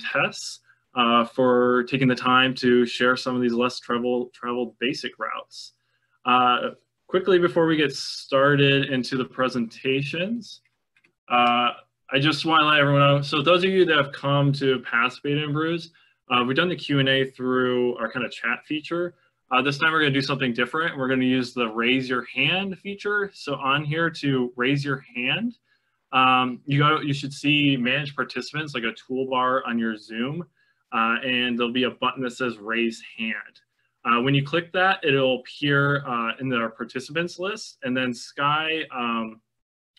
Tess uh, for taking the time to share some of these less travel, traveled basic routes. Uh, quickly before we get started into the presentations, uh, I just want to let everyone know, so those of you that have come to past Beta and Brews, uh, we've done the Q&A through our kind of chat feature. Uh, this time we're going to do something different. We're going to use the raise your hand feature. So on here to raise your hand, um, you. You should see manage participants like a toolbar on your Zoom, uh, and there'll be a button that says raise hand. Uh, when you click that, it'll appear uh, in the participants list, and then Sky um,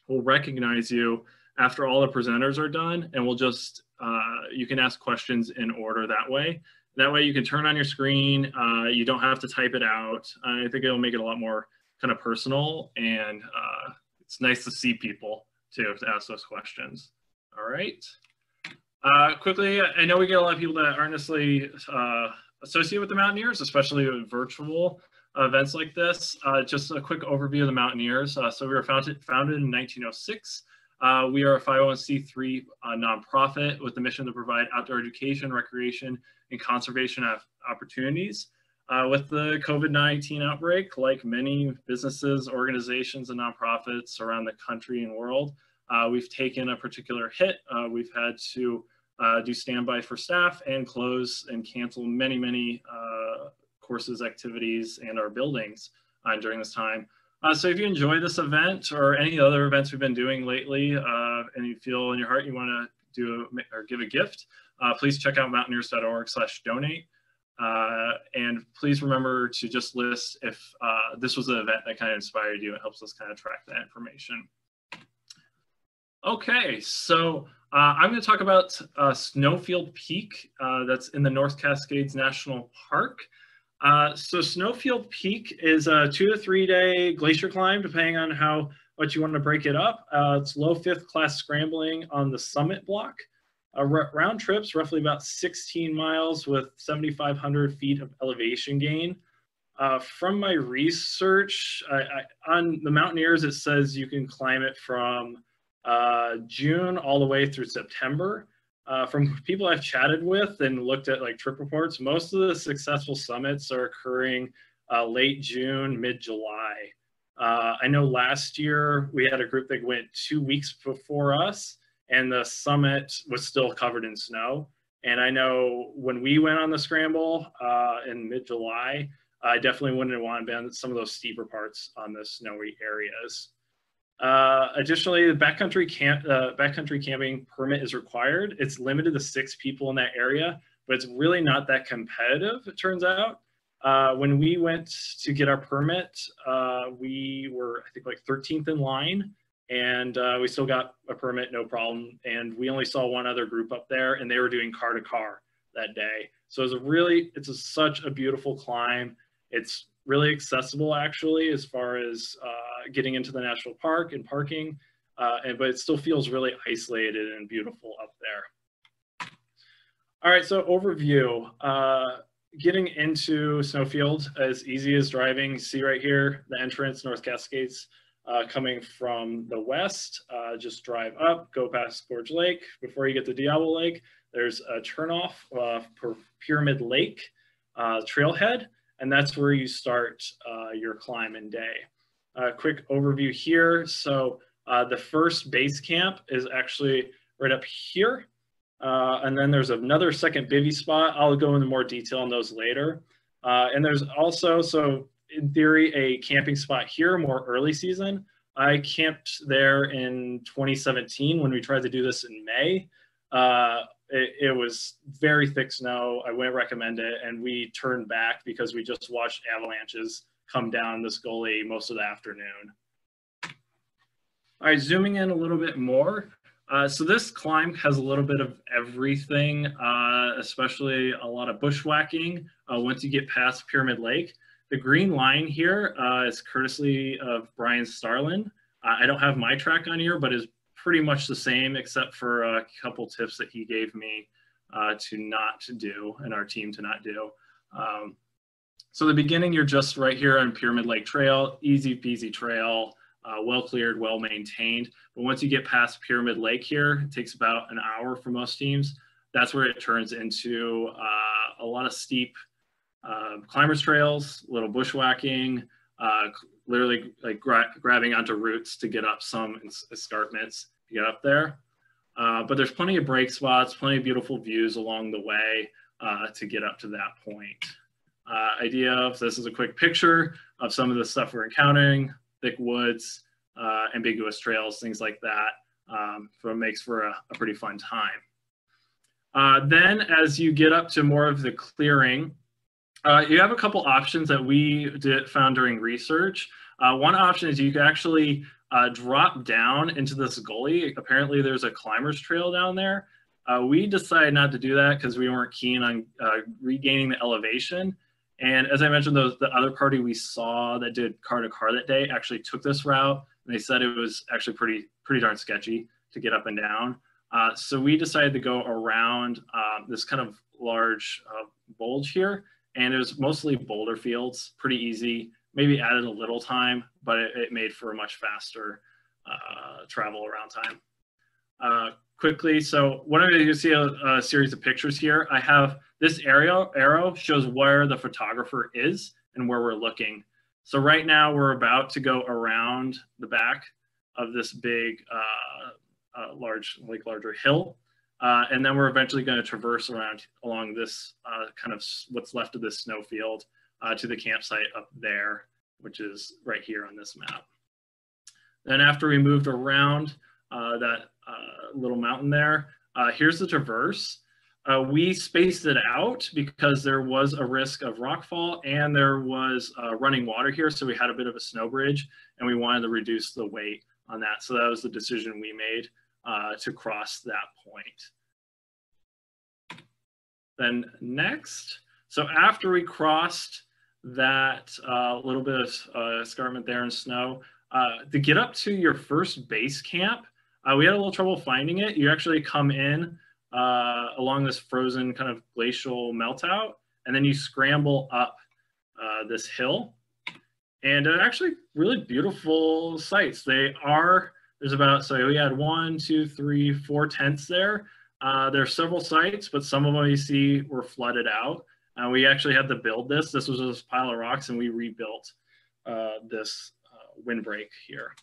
will recognize you after all the presenters are done, and we'll just uh, you can ask questions in order that way. That way, you can turn on your screen. Uh, you don't have to type it out. I think it'll make it a lot more kind of personal, and uh, it's nice to see people to, ask those questions. All right. Uh, quickly, I know we get a lot of people that aren't necessarily uh, associated with the Mountaineers, especially with virtual events like this. Uh, just a quick overview of the Mountaineers. Uh, so we were founded, founded in 1906. Uh, we are a 501c3 uh, nonprofit with the mission to provide outdoor education, recreation, and conservation opportunities. Uh, with the COVID-19 outbreak, like many businesses, organizations, and nonprofits around the country and world, uh, we've taken a particular hit. Uh, we've had to uh, do standby for staff and close and cancel many, many uh, courses, activities, and our buildings uh, during this time. so if you enjoy this event or any other events we've been doing lately, and you feel in your heart you want to do a, or give a gift, please check out mountaineers.org slash donate. Uh, and please remember to just list if uh, this was an event that kind of inspired you. It helps us kind of track that information. Okay, so uh, I'm going to talk about uh, Snowfield Peak uh, that's in the North Cascades National Park. So Snowfield Peak is a two to three day glacier climb, depending on how much you want to break it up. it's low fifth class scrambling on the summit block. A round trip's roughly about 16 miles with 7,500 feet of elevation gain. Uh, from my research, I, I, on the Mountaineers, it says you can climb it from uh, June all the way through September. Uh, from people I've chatted with and looked at like trip reports, most of the successful summits are occurring uh, late June, mid July. Uh, I know last year we had a group that went two weeks before us and the summit was still covered in snow. And I know when we went on the scramble uh, in mid July, I definitely wouldn't want to be on some of those steeper parts on the snowy areas. Uh, additionally, the backcountry camp, uh, backcountry camping permit is required. It's limited to six people in that area, but it's really not that competitive, it turns out. Uh, when we went to get our permit, uh, we were, I think, like 13th in line and uh, we still got a permit, no problem. And we only saw one other group up there, and they were doing car to car that day. So it's a really, it's a, such a beautiful climb. It's really accessible actually, as far as uh, getting into the national park and parking, uh, and but it still feels really isolated and beautiful up there. All right, so overview. Uh, getting into Snowfield as easy as driving. See right here, the entrance, North Cascades uh, coming from the west, uh, just drive up, go past Gorge Lake. Before you get to Diablo Lake, there's a turnoff uh, for Pyramid Lake uh, trailhead, and that's where you start uh, your climb and day. A quick overview here. So uh, the first base camp is actually right up here. and then there's another second bivy spot. I'll go into more detail on those later. and there's also, so in theory, a camping spot here more early season. I camped there in 2017 when we tried to do this in May. Uh, it, it, was very thick snow. I wouldn't recommend it. And we turned back because we just watched avalanches come down this gully most of the afternoon. All right, zooming in a little bit more. Uh, so this climb has a little bit of everything, uh, especially a lot of bushwhacking uh, once you get past Pyramid Lake. The green line here uh, is courtesy of Brian Starlin. I don't have my track on here, but is pretty much the same except for a couple tips that he gave me uh, to not do and our team to not do. Um, so the beginning, you're just right here on Pyramid Lake Trail, easy peasy trail, uh, well cleared, well maintained. But once you get past Pyramid Lake here, it takes about an hour for most teams. that's where it turns into uh, a lot of steep uh, climbers trails, little bushwhacking, uh, literally like gra grabbing onto roots to get up some escarpments to get up there. Uh, but there's plenty of break spots, plenty of beautiful views along the way uh, to get up to that point. Uh, idea of this is a quick picture of some of the stuff we're encountering, thick woods, uh, ambiguous trails, things like that. Um, so it makes for a, a pretty fun time. Then as you get up to more of the clearing, uh, you have a couple options that we did, found during research. Uh, one option is you can actually uh, drop down into this gully. Apparently there's a climber's trail down there. Uh, we decided not to do that because we weren't keen on uh, regaining the elevation. And as I mentioned, those, the other party we saw that did car to car that day actually took this route. And they said it was actually pretty, pretty darn sketchy to get up and down. Uh, so we decided to go around um, this kind of large bulge here and it was mostly boulder fields, pretty easy. Maybe added a little time, but it, it made for a much faster uh, travel around time. Uh, quickly, so whenever you see a, a, series of pictures here, I have this arrow, arrow shows where the photographer is and where we're looking. So right now we're about to go around the back of this big, uh, uh large, like larger hill. Uh, and then we're eventually going to traverse around along this uh, kind of what's left of this snowfield uh, to the campsite up there, which is right here on this map. Then after we moved around uh, that uh, little mountain there, uh, here's the traverse. we spaced it out because there was a risk of rockfall and there was running water here. So we had a bit of a snow bridge and we wanted to reduce the weight on that. So that was the decision we made uh, to cross that point. Then next, so after we crossed that uh, little bit of uh, escarpment there in snow, uh, to get up to your first base camp, uh, we had a little trouble finding it. You actually come in uh, along this frozen kind of glacial meltout, and then you scramble up this hill. And they're actually really beautiful sites. They are there's about, so we had one, two, three, four tents there. Uh, there are several sites, but some of them you see were flooded out. Uh, we actually had to build this. This was a pile of rocks and we rebuilt uh, this uh, windbreak here.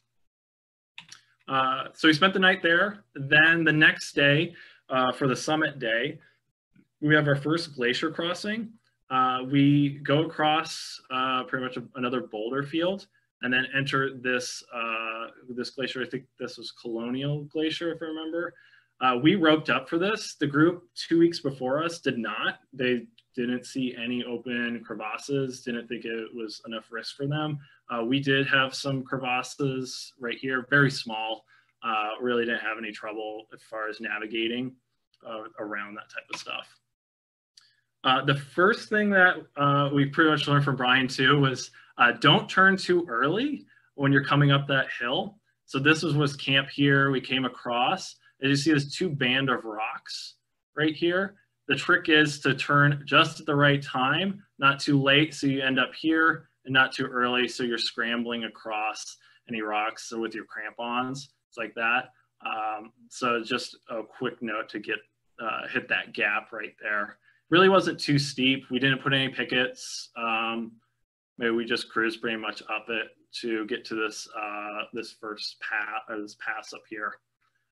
Uh, so we spent the night there. Then the next day uh, for the summit day, we have our first glacier crossing. we go across pretty much another boulder field and then enter this uh, this glacier. I think this was Colonial Glacier, if I remember. Uh, we roped up for this. The group two weeks before us did not. They didn't see any open crevasses, didn't think it was enough risk for them. Uh, we did have some crevasses right here, very small. Uh, really didn't have any trouble as far as navigating uh, around that type of stuff. Uh, the first thing that uh, we pretty much learned from Brian too was don't turn too early when you're coming up that hill. So this was, was camp here we came across. As you see, there's two band of rocks right here. The trick is to turn just at the right time, not too late, so you end up here, and not too early, so you're scrambling across any rocks so with your crampons. It's like that. Um, so just a quick note to get uh, hit that gap right there. Really wasn't too steep. We didn't put any pickets. Um, maybe we just cruise pretty much up it to get to this uh, this first pass or this pass up here.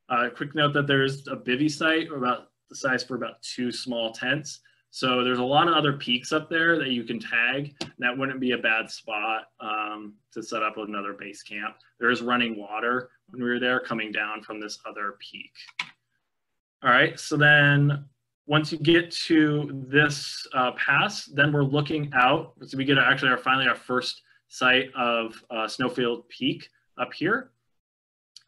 Uh, quick note that there's a bivy site about the size for about two small tents. So there's a lot of other peaks up there that you can tag. That wouldn't be a bad spot um, to set up another base camp. There is running water when we were there coming down from this other peak. All right, so then once you get to this uh, pass, then we're looking out. So we get actually our finally our first sight of uh, Snowfield Peak up here.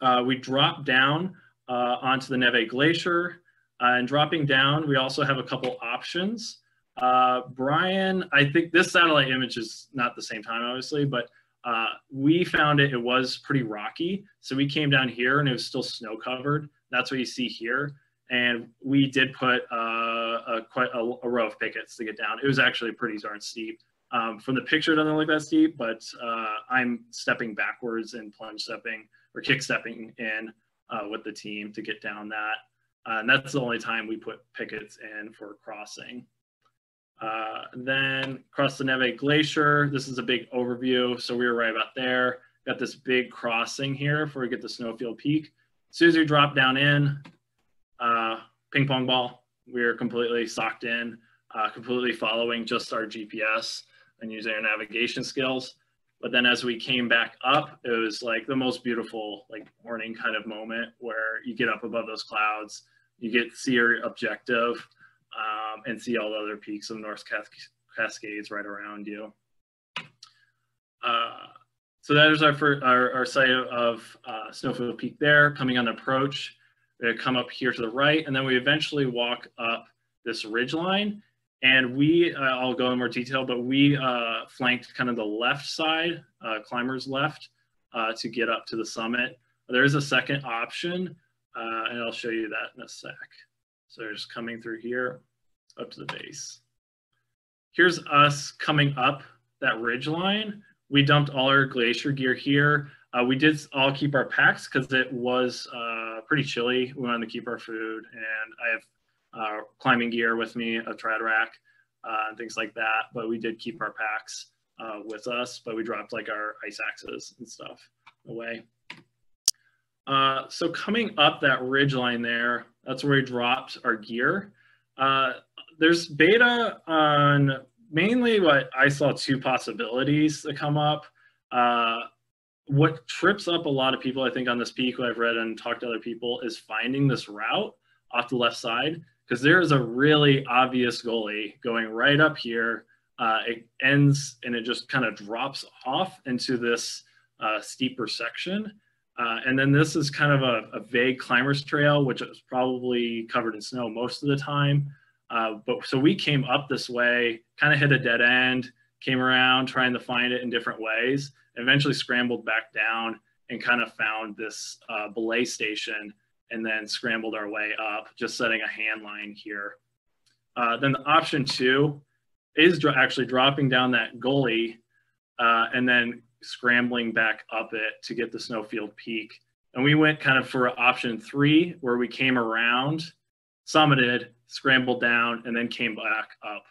Uh, we drop down uh, onto the Neve Glacier. Uh, and dropping down, we also have a couple options. Uh, Brian, I think this satellite image is not the same time, obviously, but we found it, it was pretty rocky. So we came down here and it was still snow covered. That's what you see here and we did put uh, a, quite a, a, row of pickets to get down. It was actually pretty darn steep. Um, from the picture, it doesn't look that steep, but uh, I'm stepping backwards and plunge stepping or kick stepping in uh, with the team to get down that. Uh, and that's the only time we put pickets in for crossing. Uh, then across the Neve Glacier, this is a big overview. So we were right about there. Got this big crossing here before we get to Snowfield Peak. As soon as we drop down in, uh, ping pong ball, we are completely socked in, uh, completely following just our GPS and using our navigation skills. But then as we came back up, it was like the most beautiful, like morning kind of moment where you get up above those clouds, you get to see your objective um, and see all the other peaks of North Cas Cascades right around you. Uh, so that is our, first, our, our site of uh, Snowfield Peak there. Coming on approach, come up here to the right, and then we eventually walk up this ridge line and we, uh, I'll go in more detail, but we uh, flanked kind of the left side, uh, climbers left, uh, to get up to the summit. There is a second option, uh, and I'll show you that in a sec. So just coming through here, up to the base. Here's us coming up that ridge line. We dumped all our glacier gear here. Uh, we did all keep our packs because it was pretty chilly. We wanted to keep our food, and I have uh, climbing gear with me, a trad rack, uh, and things like that. But we did keep our packs uh, with us, but we dropped like our ice axes and stuff away. Uh, so coming up that ridge line there, that's where we dropped our gear. Uh, there's beta on mainly what I saw two possibilities that come up. What trips up a lot of people, I think, on this peak, what I've read and talked to other people, is finding this route off the left side because there is a really obvious gully going right up here. Uh, it ends and it just kind of drops off into this uh, steeper section. Uh, and then this is kind of a, a, vague climber's trail, which is probably covered in snow most of the time. Uh, but so we came up this way, kind of hit a dead end, came around trying to find it in different ways, eventually scrambled back down and kind of found this uh, belay station and then scrambled our way up, just setting a hand line here. Uh, then the option two is actually dropping down that gully uh, and then scrambling back up it to get the snowfield peak. And we went kind of for option three, where we came around, summited, scrambled down, and then came back up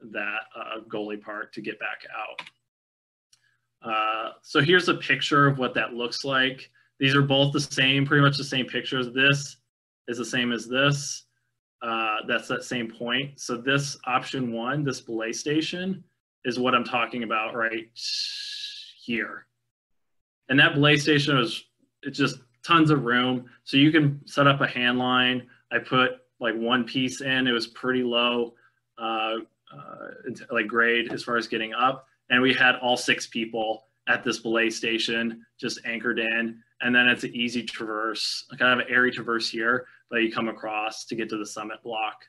that uh, gully part to get back out. Uh, so here's a picture of what that looks like. These are both the same, pretty much the same pictures. This is the same as this. Uh, that's that same point. So this option one, this belay station, is what I'm talking about right here. And that belay station is it's just tons of room. So you can set up a hand line. I put like one piece in. It was pretty low, uh, uh, like grade as far as getting up. And we had all six people at this belay station just anchored in and then it's an easy traverse, kind of an airy traverse here that you come across to get to the summit block.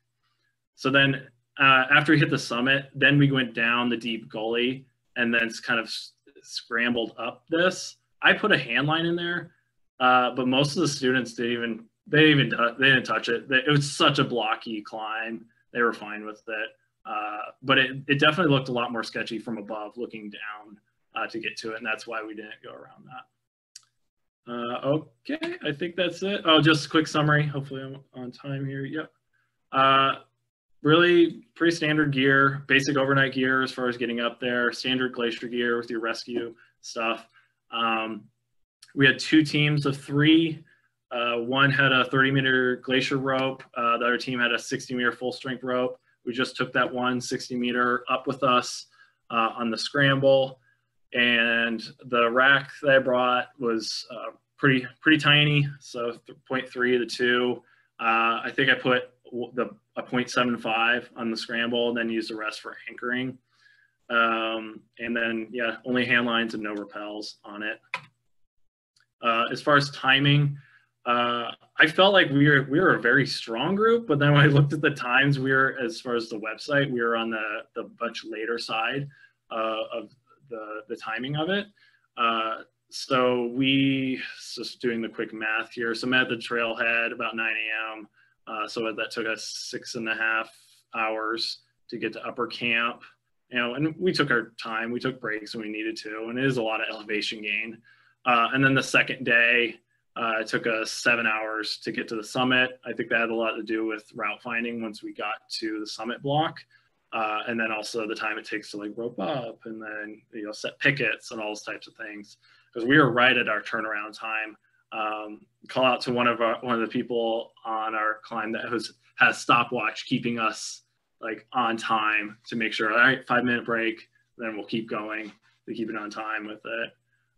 So then uh, after we hit the summit, then we went down the deep gully and then it's kind of scrambled up this. I put a hand line in there, uh, but most of the students didn't even they even they didn't touch it. It was such a blocky climb. They were fine with it, uh, but it, it definitely looked a lot more sketchy from above, looking down uh, to get to it, and that's why we didn't go around that. Uh, okay, I think that's it. Oh, just a quick summary. Hopefully I'm on time here. Yep. Uh, really pretty standard gear, basic overnight gear as far as getting up there, standard glacier gear with your rescue stuff. Um, we had two teams of three. Uh, one had a 30 meter glacier rope. The other team had a 60 meter full strength rope. We just took that one 60 meter up with us uh, on the scramble and the rack that I brought was uh, pretty pretty tiny, so 0.3 to 2. Uh, I think I put the a 0.75 on the scramble, and then used the rest for anchoring. Um, and then yeah, only hand lines and no rappels on it. Uh, as far as timing, uh, I felt like we were we were a very strong group, but then when I looked at the times, we were as far as the website, we were on the the much later side uh, of the, the timing of it. Uh, so we just doing the quick math here. So met the trailhead about 9 a.m. Uh, so that took us six and a half hours to get to upper camp. You know, and we took our time. We took breaks when we needed to, and it is a lot of elevation gain. Uh, and then the second day, Uh, it took us seven hours to get to the summit. I think that had a lot to do with route finding once we got to the summit block. Uh, and then also the time it takes to like rope up and then you know set pickets and all those types of things because we were right at our turnaround time. Um, call out to one of our, one of the people on our climb that has has stopwatch keeping us like on time to make sure all right five minute break then we'll keep going to keep it on time with it.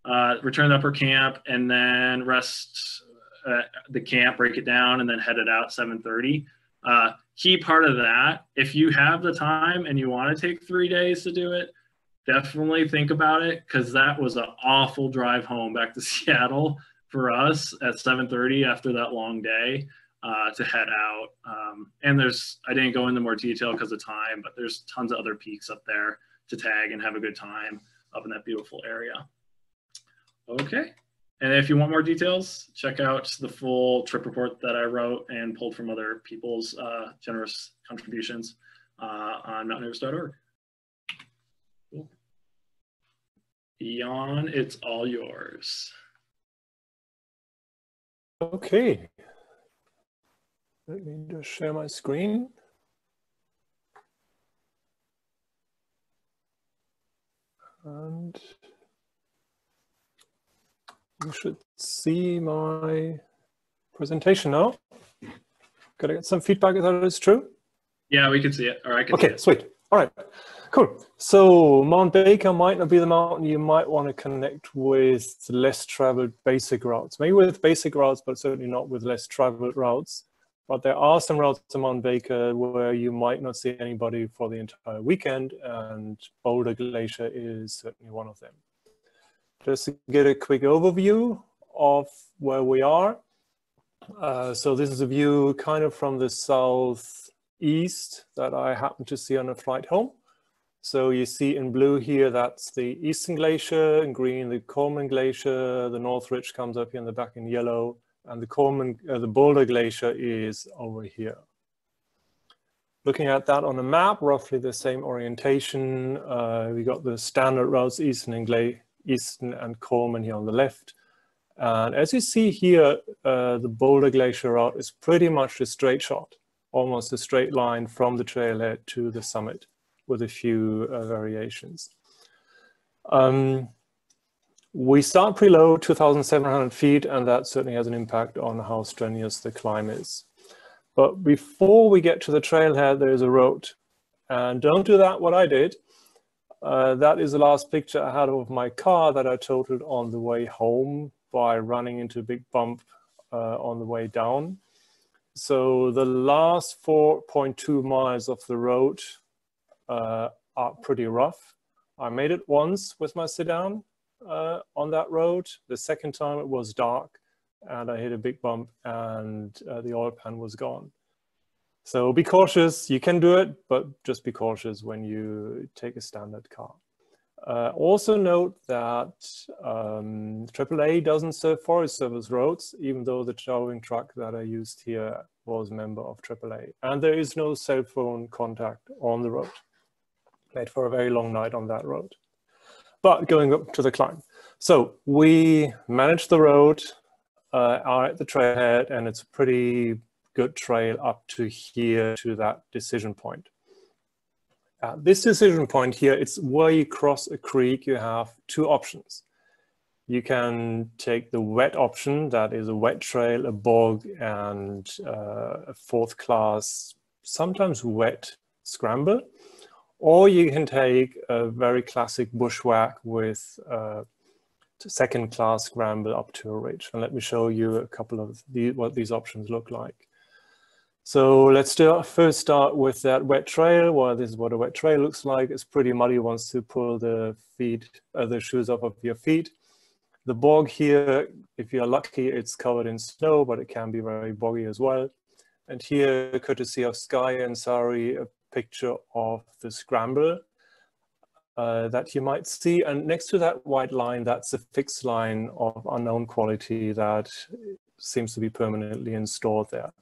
Uh, return to upper camp and then rest uh, the camp, break it down, and then head it out 7:30. Uh, key part of that, if you have the time and you want to take three days to do it, definitely think about it because that was an awful drive home back to Seattle for us at 7:30 after that long day uh, to head out. Um, and there's I didn't go into more detail because of time, but there's tons of other peaks up there to tag and have a good time up in that beautiful area. Okay. And if you want more details, check out the full trip report that I wrote and pulled from other people's uh, generous contributions uh, on mountaineers.org. Cool. Jan, it's all yours. Okay. Let me just share my screen. And you should see my presentation now. Could I get some feedback if that is true? Yeah, we can see it. All right. Okay, sweet. All right, cool. So Mount Baker might not be the mountain you might want to connect with less traveled basic routes. Maybe with basic routes, but certainly not with less traveled routes. But there are some routes to Mount Baker where you might not see anybody for the entire weekend, and Boulder Glacier is certainly one of them. Just to get a quick overview of where we are. Uh, so this is a view kind of from the southeast that I happen to see on a flight home. So you see in blue here, that's the Easton Glacier, in green, the Coleman Glacier, the North Ridge comes up here in the back in yellow, and the Coleman, uh, the Boulder Glacier is over here. Looking at that on a map, roughly the same orientation. Uh, we got the standard routes, Easton and, Gla Easton and Coleman here on the left. And as you see here, uh, the Boulder Glacier route is pretty much a straight shot, almost a straight line from the trailhead to the summit with a few uh, variations. Um, we start pretty low, 2,700 feet, and that certainly has an impact on how strenuous the climb is. But before we get to the trailhead, there's a road. And don't do that what I did. Uh, that is the last picture I had of my car that I totaled on the way home by running into a big bump uh, on the way down. So the last 4.2 miles of the road uh, are pretty rough. I made it once with my sedan, uh, on that road. The second time it was dark and I hit a big bump and uh, the oil pan was gone. So be cautious, you can do it, but just be cautious when you take a standard car. Uh, also note that um, AAA doesn't serve Forest Service roads, even though the towing truck that I used here was a member of AAA. And there is no cell phone contact on the road. Made for a very long night on that road but going up to the climb. So we manage the road, uh, are at the trailhead, and it's pretty good trail up to here to that decision point. At this decision point here, it's where you cross a creek, you have two options. You can take the wet option, that is a wet trail, a bog, and uh, a fourth class, sometimes wet scramble. Or you can take a very classic bushwhack with a second class scramble up to a ridge. And let me show you a couple of the, what these options look like. So let's first start with that wet trail. Well, this is what a wet trail looks like. It's pretty muddy once you pull the feet, uh, the shoes off of your feet. The bog here, if you're lucky, it's covered in snow, but it can be very boggy as well. And here, courtesy of Sky and Sari, a picture of the scramble uh, that you might see. And next to that white line, that's a fixed line of unknown quality that seems to be permanently installed there.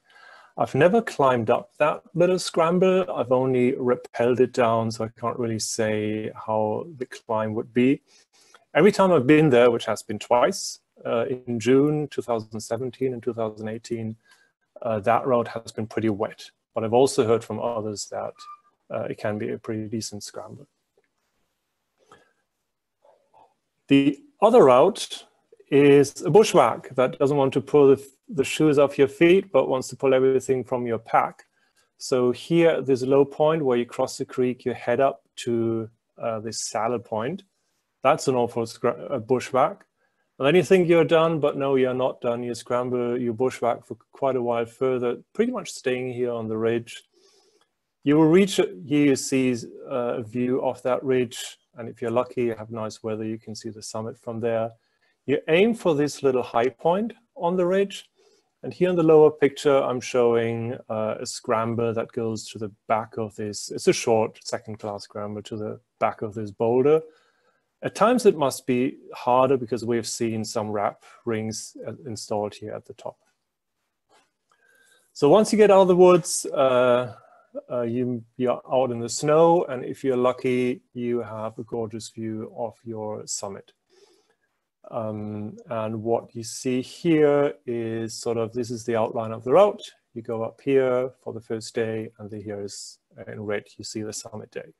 I've never climbed up that little scramble. I've only rappelled it down, so I can't really say how the climb would be. Every time I've been there, which has been twice, uh, in June 2017 and 2018, uh, that route has been pretty wet. But I've also heard from others that uh, it can be a pretty decent scramble. The other route is a bushwhack that doesn't want to pull the, the shoes off your feet, but wants to pull everything from your pack. So here, there's a low point where you cross the creek, you head up to uh, this saddle point. That's an awful bushwhack. And then you think you're done, but no, you're not done. You scramble, you bushwhack for quite a while further, pretty much staying here on the ridge. You will reach, here you see uh, a view of that ridge. And if you're lucky, you have nice weather, you can see the summit from there. You aim for this little high point on the ridge. And here in the lower picture, I'm showing uh, a scramble that goes to the back of this. It's a short second class scramble to the back of this boulder. At times it must be harder because we've seen some rap rings uh, installed here at the top. So once you get out of the woods, uh, uh, you, you're out in the snow, and if you're lucky, you have a gorgeous view of your summit. Um, and what you see here is sort of, this is the outline of the route. You go up here for the first day, and the, here is uh, in red, you see the summit day.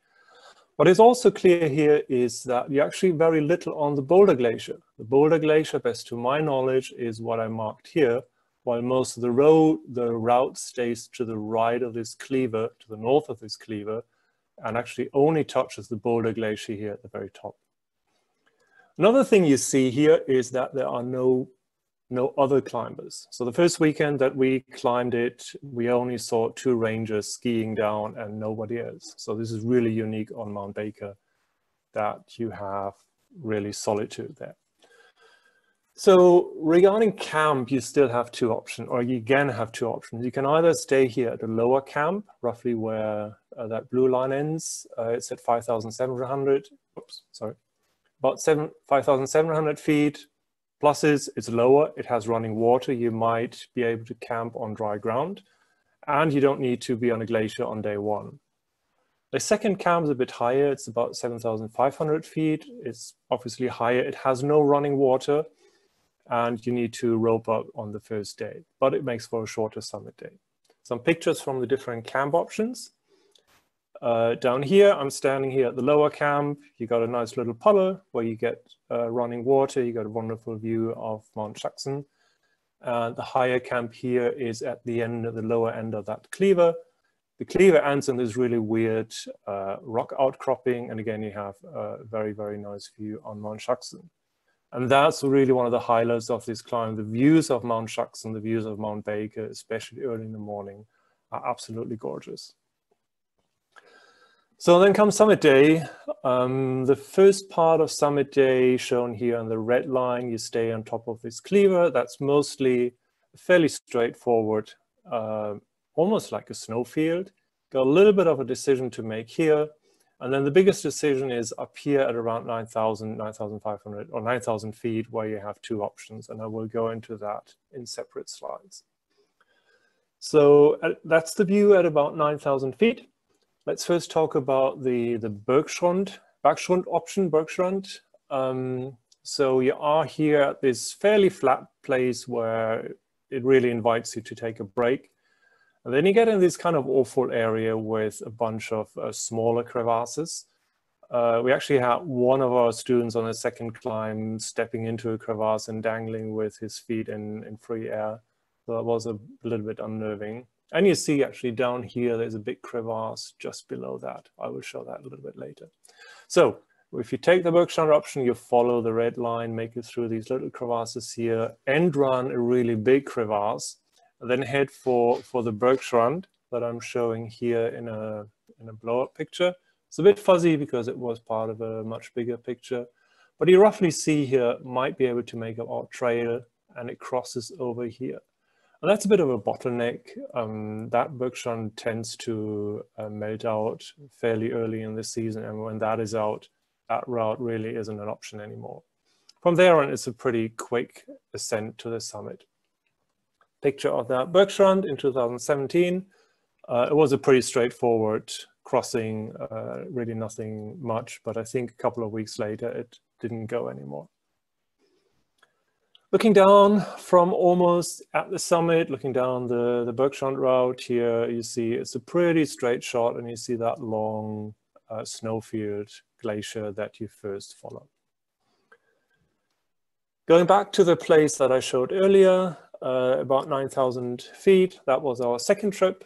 What is also clear here is that you're actually very little on the Boulder Glacier. The Boulder Glacier, best to my knowledge, is what I marked here, while most of the road, the route stays to the right of this cleaver, to the north of this cleaver, and actually only touches the Boulder Glacier here at the very top. Another thing you see here is that there are no, no other climbers. So the first weekend that we climbed it, we only saw two rangers skiing down and nobody else. So this is really unique on Mount Baker that you have really solitude there. So regarding camp, you still have two options, or you again have two options. You can either stay here at the lower camp, roughly where uh, that blue line ends. Uh, it's at 5,700, oops, sorry, about 5,700 feet. Pluses, it's lower, it has running water. You might be able to camp on dry ground and you don't need to be on a glacier on day one. The second camp is a bit higher. It's about 7,500 feet. It's obviously higher. It has no running water and you need to rope up on the first day, but it makes for a shorter summit day. Some pictures from the different camp options. Uh, down here, I'm standing here at the lower camp. You got a nice little puddle where you get uh, running water. You got a wonderful view of Mount Shuksan. Uh, the higher camp here is at the end of the lower end of that cleaver. The cleaver ends in this really weird uh, rock outcropping. And again, you have a very, very nice view on Mount Shuksan. And that's really one of the highlights of this climb. The views of Mount Shuksan, the views of Mount Baker, especially early in the morning, are absolutely gorgeous. So then comes Summit Day. Um, the first part of Summit Day shown here on the red line, you stay on top of this cleaver. That's mostly fairly straightforward, uh, almost like a snowfield. Got a little bit of a decision to make here. And then the biggest decision is up here at around 9,000, 9,500 or 9,000 feet where you have two options. And I will go into that in separate slides. So uh, that's the view at about 9,000 feet. Let's first talk about the, the Bergschrund, Bergschrund option, Bergschrund. Um, so you are here at this fairly flat place where it really invites you to take a break. And then you get in this kind of awful area with a bunch of uh, smaller crevasses. Uh, we actually had one of our students on a second climb stepping into a crevasse and dangling with his feet in, in free air. So that was a little bit unnerving. And you see actually down here, there's a big crevasse just below that. I will show that a little bit later. So if you take the Bergschrund option, you follow the red line, make it through these little crevasses here, and run a really big crevasse, then head for, for the Bergschrund that I'm showing here in a, in a blow-up picture. It's a bit fuzzy because it was part of a much bigger picture, but you roughly see here, might be able to make up our trail, and it crosses over here. That's a bit of a bottleneck. Um, that Bergschrund tends to uh, melt out fairly early in the season. And when that is out, that route really isn't an option anymore. From there on, it's a pretty quick ascent to the summit. Picture of that Bergschrund in 2017. Uh, it was a pretty straightforward crossing, uh, really nothing much, but I think a couple of weeks later, it didn't go anymore. Looking down from almost at the summit, looking down the, the Bergschrund route here, you see it's a pretty straight shot and you see that long uh, snowfield glacier that you first follow. Going back to the place that I showed earlier, uh, about 9,000 feet, that was our second trip.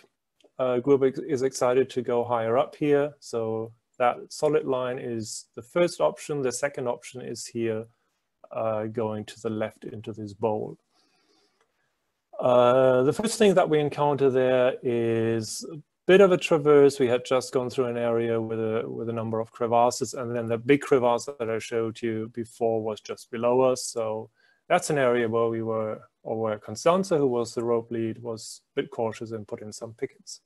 Uh, is excited to go higher up here. So that solid line is the first option. The second option is here uh, going to the left into this bowl. Uh, the first thing that we encounter there is a bit of a traverse. We had just gone through an area with a, with a number of crevasses and then the big crevasse that I showed you before was just below us. So that's an area where we were, or where Constanza, who was the rope lead, was a bit cautious and put in some pickets.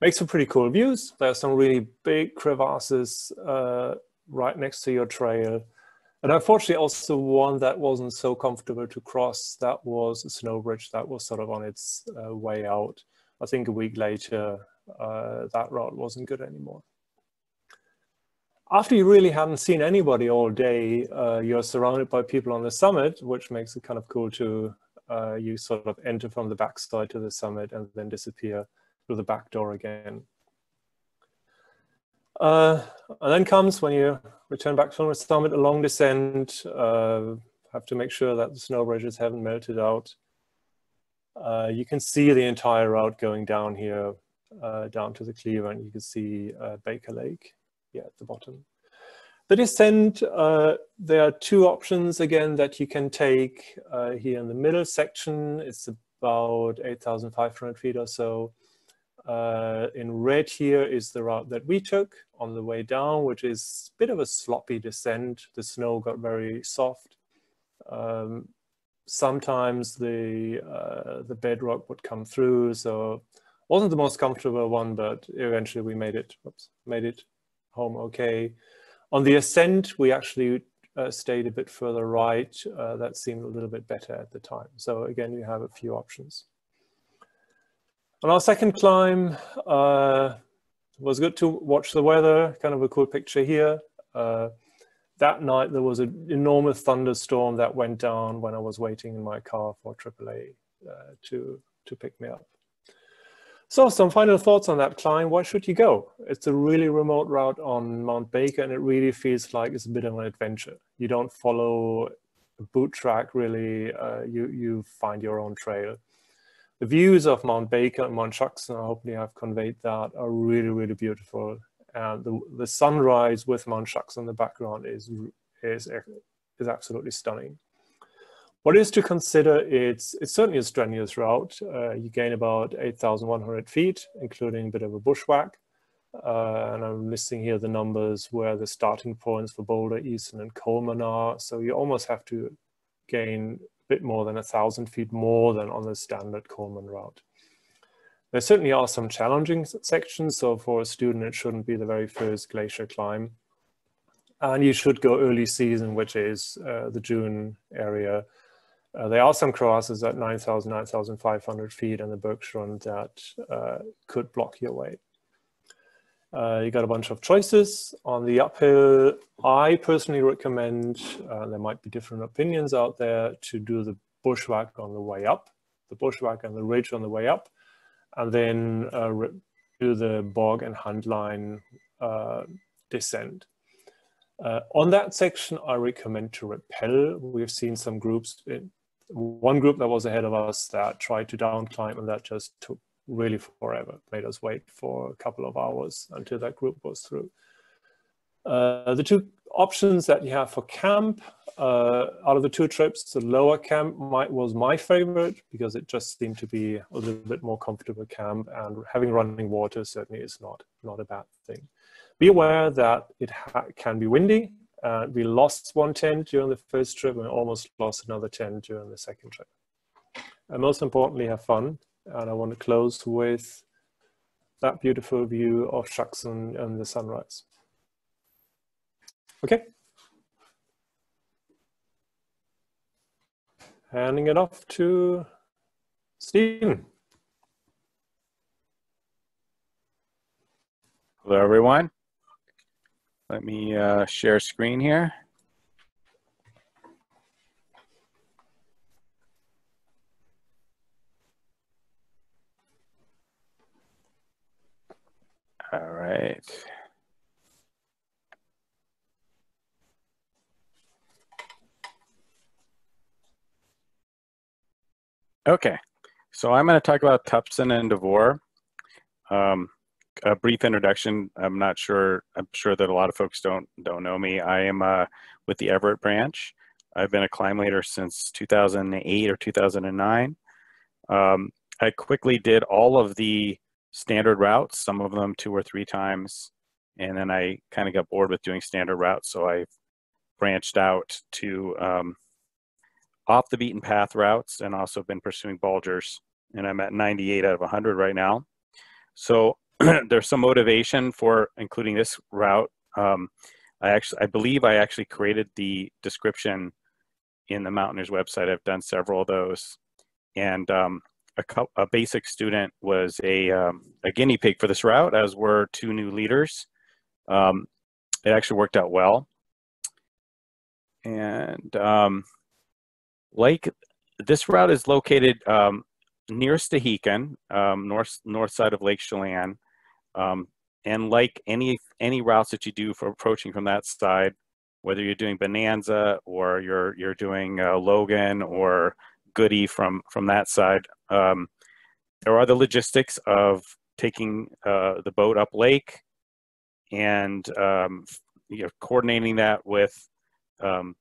Makes for pretty cool views. There are some really big crevasses uh, right next to your trail. And unfortunately, also one that wasn't so comfortable to cross, that was a snow bridge that was sort of on its uh, way out. I think a week later, uh, that route wasn't good anymore. After you really haven't seen anybody all day, uh, you're surrounded by people on the summit, which makes it kind of cool to, uh, you sort of enter from the backside to the summit and then disappear through the back door again. Uh, and then comes when you return back from the summit, a long descent. Uh, have to make sure that the snow bridges haven't melted out. Uh, you can see the entire route going down here, uh, down to the Cleaver, and you can see uh, Baker Lake here at the bottom. The descent, uh, there are two options again that you can take here in the middle section. It's about 8,500 feet or so. Uh, in red here is the route that we took on the way down, which is a bit of a sloppy descent. The snow got very soft. Um, sometimes the uh, the bedrock would come through, so wasn't the most comfortable one, but eventually we made it. Oops, made it home okay. On the ascent, we actually uh, stayed a bit further right. Uh, that seemed a little bit better at the time. So again, you have a few options. On our second climb, uh, was good to watch the weather, kind of a cool picture here. Uh, that night there was an enormous thunderstorm that went down when I was waiting in my car for AAA uh, to, to pick me up. So some final thoughts on that climb. Why should you go? It's a really remote route on Mount Baker and it really feels like it's a bit of an adventure. You don't follow a boot track really, uh, you, you find your own trail the views of Mount Baker and Mount I hopefully have conveyed that, are really, really beautiful. And the, the sunrise with Mount Shuksan in the background is, is, is absolutely stunning. What is to consider, it's, it's certainly a strenuous route. Uh, you gain about 8,100 feet, including a bit of a bushwhack. Uh, and I'm listing here the numbers where the starting points for Boulder, Easton, and Coleman are. So you almost have to gain bit more than a thousand feet more than on the standard Coleman route. There certainly are some challenging sections, so for a student it shouldn't be the very first glacier climb. And you should go early season, which is uh, the June area. Uh, there are some crevasses at 9,000, 9,500 feet in the Bergschrund that uh, could block your way. Uh, you got a bunch of choices on the uphill. I personally recommend, uh, there might be different opinions out there, to do the bushwhack on the way up, the bushwhack and the ridge on the way up, and then uh, do the bog and hunt line uh, descent. Uh, on that section, I recommend to rappel. We've seen some groups, in, one group that was ahead of us that tried to down climb and that just took really forever, made us wait for a couple of hours until that group was through. Uh, the two options that you have for camp, uh, out of the two trips, the lower camp might, was my favorite because it just seemed to be a little bit more comfortable camp and having running water certainly is not, not a bad thing. Be aware that it can be windy. Uh, we lost one tent during the first trip and almost lost another tent during the second trip. And most importantly, have fun and I want to close with that beautiful view of Shuksan and the sunrise. Okay. Handing it off to Stephen. Hello, everyone. Let me uh, share screen here. All right. Okay, so I'm going to talk about Tupshin and Devore. Um, a brief introduction. I'm not sure. I'm sure that a lot of folks don't don't know me. I am uh, with the Everett branch. I've been a climb leader since 2008 or 2009. Um, I quickly did all of the standard routes, some of them two or three times, and then I kind of got bored with doing standard routes, so I branched out to um, off the beaten path routes and also been pursuing Bulgers, and I'm at 98 out of 100 right now. So there's some motivation for including this route. Um, I actually, I believe I actually created the description in the Mountaineers website. I've done several of those, and um, a, a, basic student was a um, a guinea pig for this route, as were two new leaders. Um, it actually worked out well, and um, like this route is located um, near Stehekin, um, north north side of Lake Chelan. Um, and like any any routes that you do for approaching from that side, whether you're doing Bonanza or you're you're doing uh, Logan or Goody from from that side, um, there are the logistics of taking uh, the boat up lake and um, you know, coordinating that with um,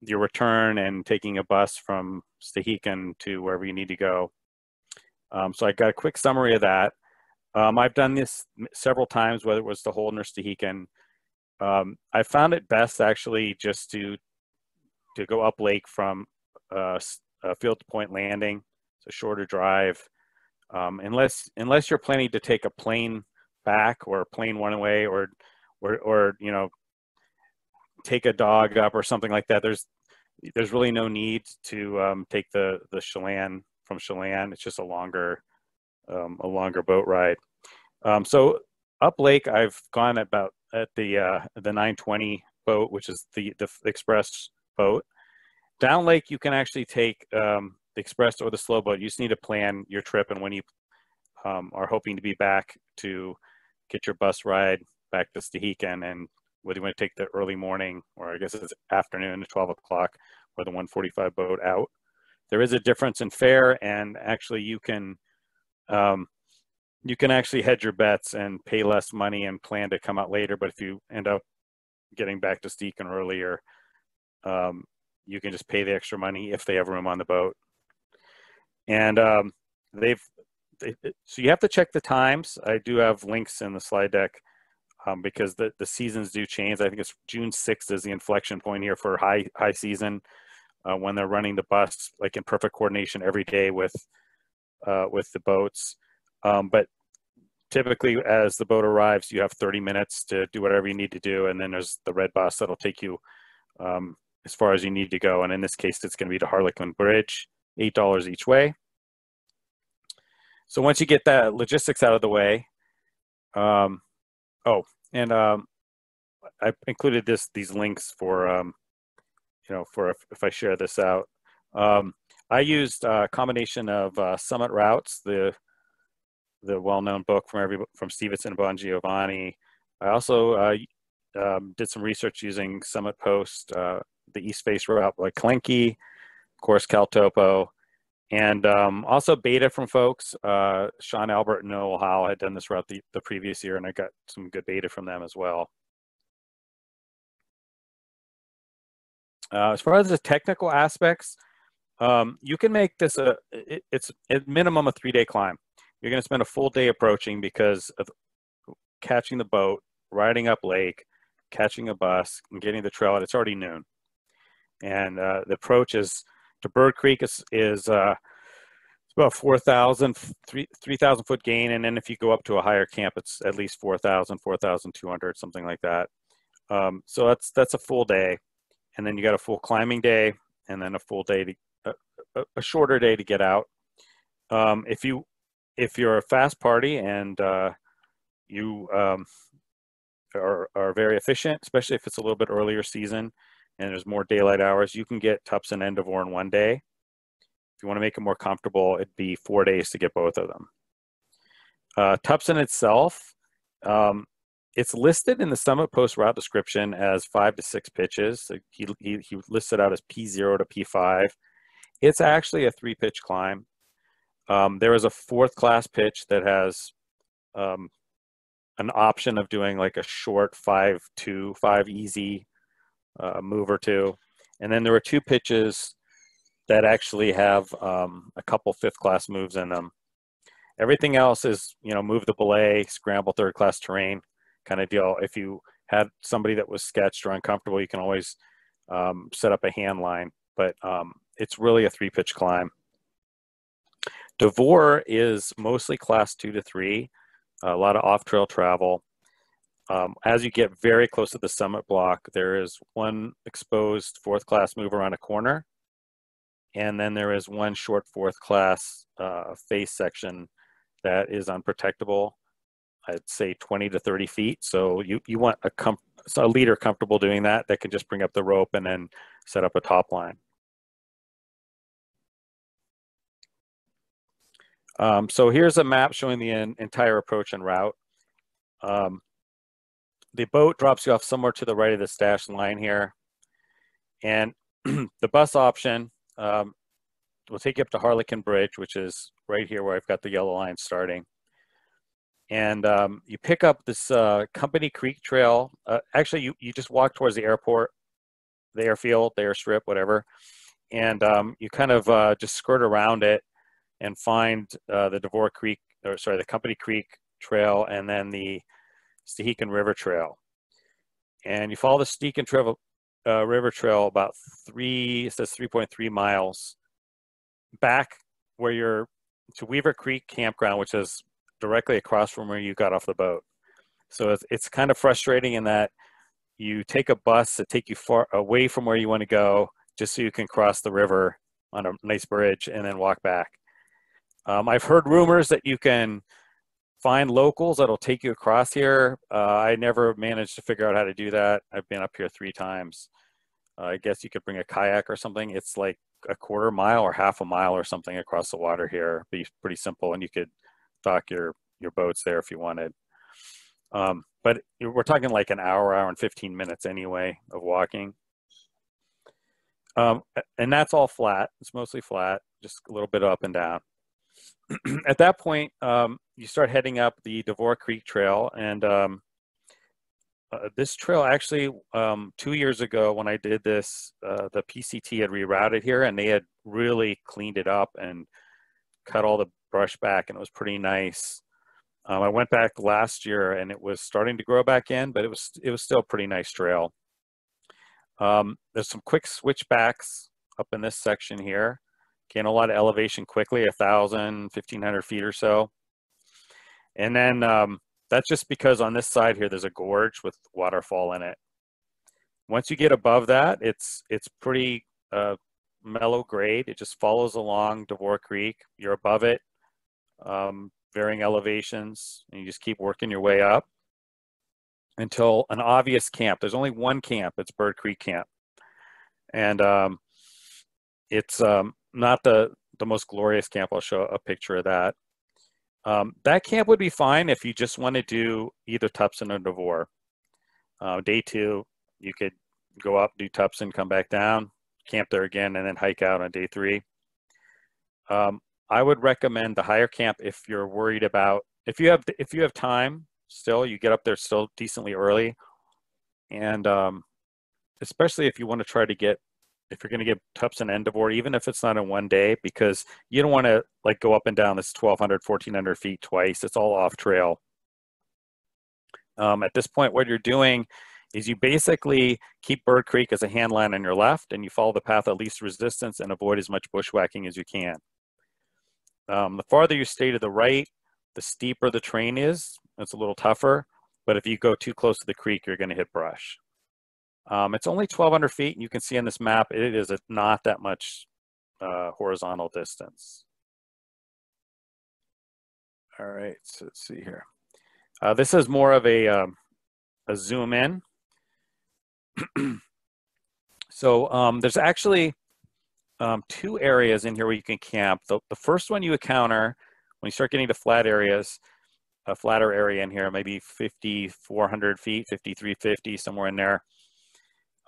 your return and taking a bus from Stehekin to wherever you need to go. Um, so I got a quick summary of that. Um, I've done this several times, whether it was the Holden or Stehekin. Um, I found it best actually just to to go up lake from uh, uh, Fields Point Landing. It's a shorter drive, um, unless unless you're planning to take a plane back or a plane one way or or or you know take a dog up or something like that. There's there's really no need to um, take the the Chelan from Chelan. It's just a longer um, a longer boat ride. Um, so up lake, I've gone about at the uh, the 920 boat, which is the the express boat. Down lake, you can actually take um, the express or the slow boat. You just need to plan your trip and when you um, are hoping to be back to get your bus ride back to Stehekin and whether you want to take the early morning or I guess it's afternoon at 12 o'clock or the 145 boat out. There is a difference in fare and actually you can um, you can actually hedge your bets and pay less money and plan to come out later. But if you end up getting back to Stehekin earlier, um, you can just pay the extra money if they have room on the boat. And um, they've they, so you have to check the times. I do have links in the slide deck um, because the, the seasons do change. I think it's June 6th is the inflection point here for high high season uh, when they're running the bus like in perfect coordination every day with uh, with the boats. Um, but typically, as the boat arrives, you have 30 minutes to do whatever you need to do, and then there's the red bus that'll take you um, as far as you need to go. And in this case, it's going to be to Harlequin Bridge, eight dollars each way. So once you get that logistics out of the way, um, oh, and um, I included this these links for um, you know for if, if I share this out. Um, I used a combination of uh, Summit Routes, the the well-known book from every from Stevenson and Bongiovanni. I also uh, um, did some research using Summit Post, uh, the East Face route by Klenke, of course Caltopo, and um, also beta from folks. Uh, Sean Albert and Noel Howell had done this route the, the previous year, and I got some good beta from them as well. Uh, as far as the technical aspects, um, you can make this a it, it's at minimum a three day climb. You're going to spend a full day approaching because of catching the boat, riding up lake, catching a bus, and getting the trail. It's already noon, and uh, the approach is to Bird Creek is is uh, about 4,000, 3,000 foot gain, and then if you go up to a higher camp, it's at least 4,000, 4,200, something like that. Um, so that's that's a full day, and then you got a full climbing day, and then a full day to a, a shorter day to get out. Um, if you if you're a fast party and uh, you um, are, are very efficient, especially if it's a little bit earlier season and there's more daylight hours, you can get Tupshin and Devore in one day. If you want to make it more comfortable, it'd be four days to get both of them. Uh, itself Um, it's listed in the Summit Post route description as five to six pitches. So he, he, he listed out as P0 to P5. It's actually a three pitch climb. Um, there is a fourth class pitch that has um, an option of doing like a short five two five easy uh, move or two, and then there were two pitches that actually have um, a couple fifth class moves in them. Everything else is you know move the belay, scramble third class terrain kind of deal. If you had somebody that was sketched or uncomfortable, you can always um, set up a hand line, but um, it's really a three pitch climb. Devore is mostly class two to three, a lot of off trail travel. Um, as you get very close to the summit block, there is one exposed fourth class move around a corner. And then there is one short fourth class uh, face section that is unprotectable. I'd say 20 to 30 feet. So you, you want a, com- a leader comfortable doing that that can just bring up the rope and then set up a top line. Um, so here's a map showing the entire approach and route. Um, the boat drops you off somewhere to the right of the stash line here. And the bus option um, will take you up to Harlequin Bridge, which is right here where I've got the yellow line starting. And um, you pick up this uh, Company Creek Trail. Uh, actually, you, you just walk towards the airport, the airfield, the airstrip, whatever. And um, you kind of uh, just skirt around it and find uh, the Devore Creek, or sorry, the Company Creek Trail, and then the Stehekin River Trail. And you follow the Stehekin Trail, uh, River Trail about three, it says 3.3 miles back where you're to Weaver Creek Campground, which is directly across from where you got off the boat. So it's, it's kind of frustrating in that you take a bus to take you far away from where you want to go just so you can cross the river on a nice bridge and then walk back. Um, I've heard rumors that you can find locals that'll take you across here. Uh, I never managed to figure out how to do that. I've been up here three times. Uh, I guess you could bring a kayak or something. It's like a quarter mile or half a mile or something across the water here. Be pretty simple, and you could dock your your boats there if you wanted. Um, but we're talking like an hour, hour and 15 minutes anyway of walking. Um, and that's all flat. It's mostly flat, just a little bit up and down. at that point, um, you start heading up the Devore Creek Trail, and um, uh, this trail actually, um, two years ago when I did this, uh, the PCT had rerouted here, and they had really cleaned it up and cut all the brush back, and it was pretty nice. Um, I went back last year, and it was starting to grow back in, but it was it was still a pretty nice trail. Um, there's some quick switchbacks up in this section here gain a lot of elevation quickly, a thousand, 1500 feet or so. And then um, that's just because on this side here, there's a gorge with waterfall in it. Once you get above that, it's, it's pretty uh, mellow grade. It just follows along Devore Creek. You're above it, um, varying elevations, and you just keep working your way up until an obvious camp. There's only one camp. It's Bird Creek Camp. And um, it's um, not the the most glorious camp. I'll show a picture of that. Um, that camp would be fine if you just want to do either Tupshin or Devore. Uh, day two, you could go up, do Tupshin, come back down, camp there again, and then hike out on day three. Um, I would recommend the higher camp if you're worried about if you have if you have time still, you get up there still decently early, and um, especially if you want to try to get if you're going to get Tupshin and Devore, even if it's not in one day, because you don't want to like go up and down this 1,200, 1,400 feet twice. It's all off trail. Um, at this point, what you're doing is you basically keep Bird Creek as a hand line on your left, and you follow the path of least resistance and avoid as much bushwhacking as you can. Um, the farther you stay to the right, the steeper the terrain is. It's a little tougher, but if you go too close to the creek, you're going to hit brush. Um, it's only 1,200 feet, and you can see on this map, it is not that much uh, horizontal distance. All right, so let's see here. Uh, this is more of a, um, a zoom in. so um, there's actually um, two areas in here where you can camp. The, the first one you encounter when you start getting to flat areas, a flatter area in here, maybe 5,400 feet, 5,350, somewhere in there.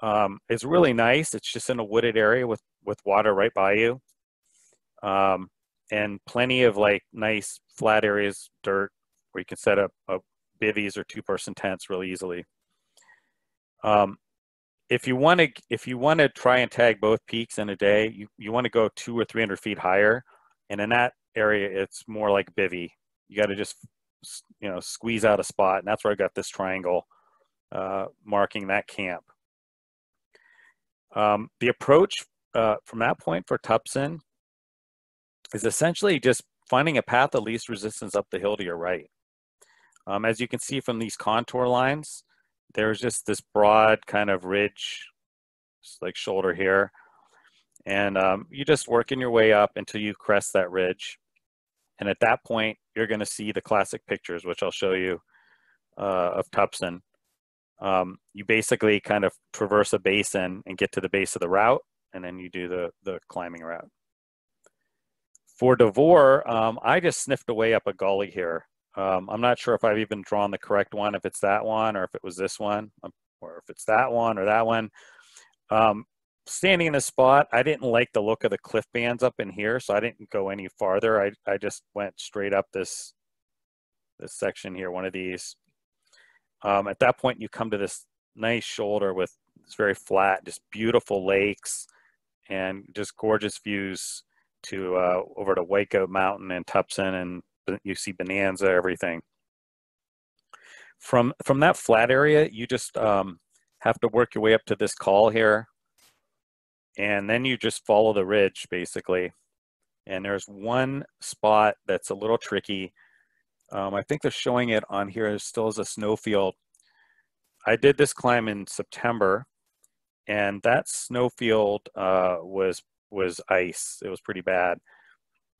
Um, it's really nice. It's just in a wooded area with, with water right by you. Um, and plenty of like nice flat areas, dirt, where you can set up a bivvies or two person tents really easily. Um, if you want to, if you want to try and tag both peaks in a day, you, you want to go two or 300 feet higher. And in that area, it's more like bivvy. You got to just, you know, squeeze out a spot. And that's where I got this triangle uh, marking that camp. Um, the approach uh, from that point for Tupshin is essentially just finding a path of least resistance up the hill to your right. Um, as you can see from these contour lines, there's just this broad kind of ridge, like shoulder here. And um, you're just working your way up until you crest that ridge. And at that point, you're going to see the classic pictures, which I'll show you uh, of Tupshin. Um, you basically kind of traverse a basin and get to the base of the route, and then you do the, the climbing route. For Devore, um, I just sniffed away up a gully here. Um, I'm not sure if I've even drawn the correct one, if it's that one or if it was this one, um, or if it's that one or that one. Um, standing in a spot, I didn't like the look of the cliff bands up in here, so I didn't go any farther. I, I just went straight up this, this section here, one of these. Um, at that point, you come to this nice shoulder with it's very flat, just beautiful lakes and just gorgeous views to uh, over to Waco Mountain and Tupshin, and you see Bonanza, everything. From from that flat area, you just um, have to work your way up to this col here, and then you just follow the ridge basically. And there's one spot that's a little tricky. Um, I think they're showing it on here still as a snowfield. I did this climb in September, and that snowfield uh, was was ice. It was pretty bad.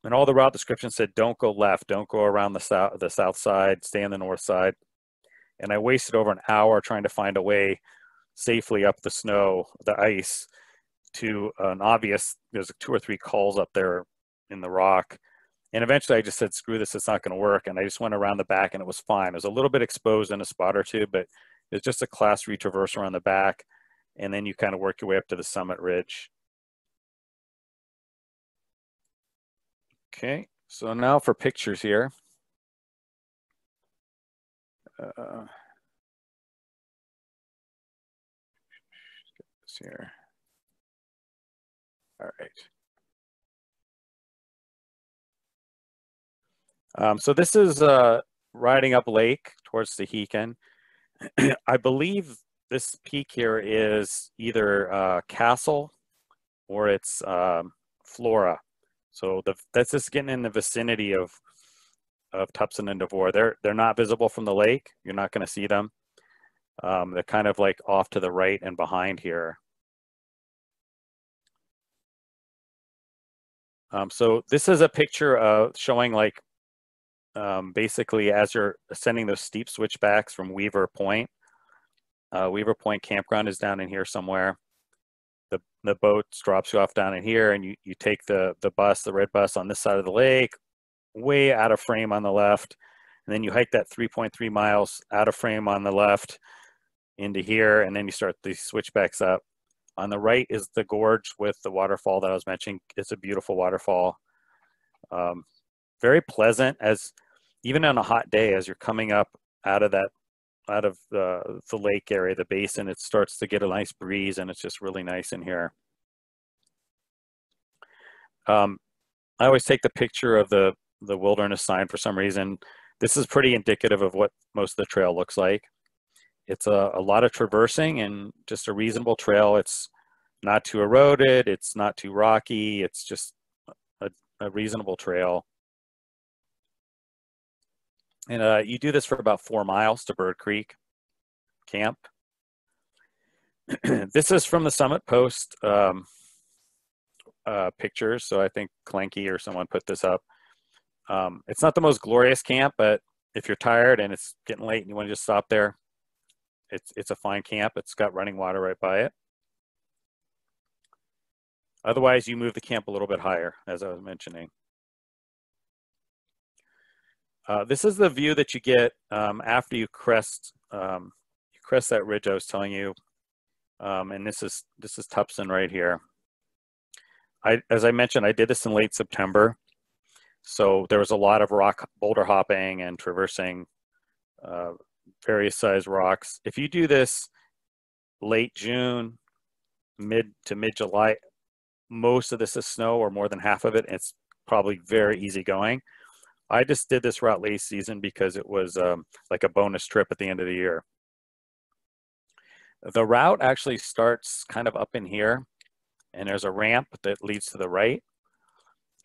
And all the route descriptions said, don't go left, don't go around the south, the south side, stay on the north side. And I wasted over an hour trying to find a way safely up the snow, the ice, to an obvious, there's two or three cols up there in the rock. And eventually I just said, screw this, it's not going to work. And I just went around the back and it was fine. It was a little bit exposed in a spot or two, but it's just a class retraverse around the back. And then you kind of work your way up to the summit ridge. Okay, so now for pictures here. Uh, here. All right. Um, so this is uh, riding up lake towards Stehekin. I believe this peak here is either uh, Castle or it's um, Flora. So the, that's just getting in the vicinity of of Tupshin and Devore. They're they're not visible from the lake. You're not going to see them. Um, they're kind of like off to the right and behind here. Um, so this is a picture of showing like um, basically as you're ascending those steep switchbacks from Weaver Point. Uh, Weaver Point campground is down in here somewhere. The the boat drops you off down in here and you, you take the the bus the red bus on this side of the lake way out of frame on the left. And then you hike that 3.3 miles out of frame on the left into here and then you start the switchbacks up. On the right is the gorge with the waterfall that i was mentioning. It's a beautiful waterfall. Um, very pleasant as even on a hot day as you're coming up out of that out of the, the lake area, the basin, it starts to get a nice breeze and it's just really nice in here. Um, I always take the picture of the, the wilderness sign for some reason. This is pretty indicative of what most of the trail looks like. It's a, a lot of traversing and just a reasonable trail. It's not too eroded. It's not too rocky. It's just a, a reasonable trail. And uh, you do this for about four miles to Bird Creek Camp. this is from the Summit Post um, uh, pictures. So I think Klenke or someone put this up. Um, it's not the most glorious camp, but if you're tired and it's getting late and you want to just stop there, it's, it's a fine camp. It's got running water right by it. Otherwise, you move the camp a little bit higher, as I was mentioning. Uh, this is the view that you get um, after you crest um, you crest that ridge I was telling you, um, and this is this is Tupshin right here. I, as I mentioned, I did this in late September, so there was a lot of rock boulder hopping and traversing uh, various size rocks. If you do this late June, mid to mid July, most of this is snow or more than half of it. It's probably very easy going. I just did this route late season because it was um, like a bonus trip at the end of the year. The route actually starts kind of up in here and there's a ramp that leads to the right.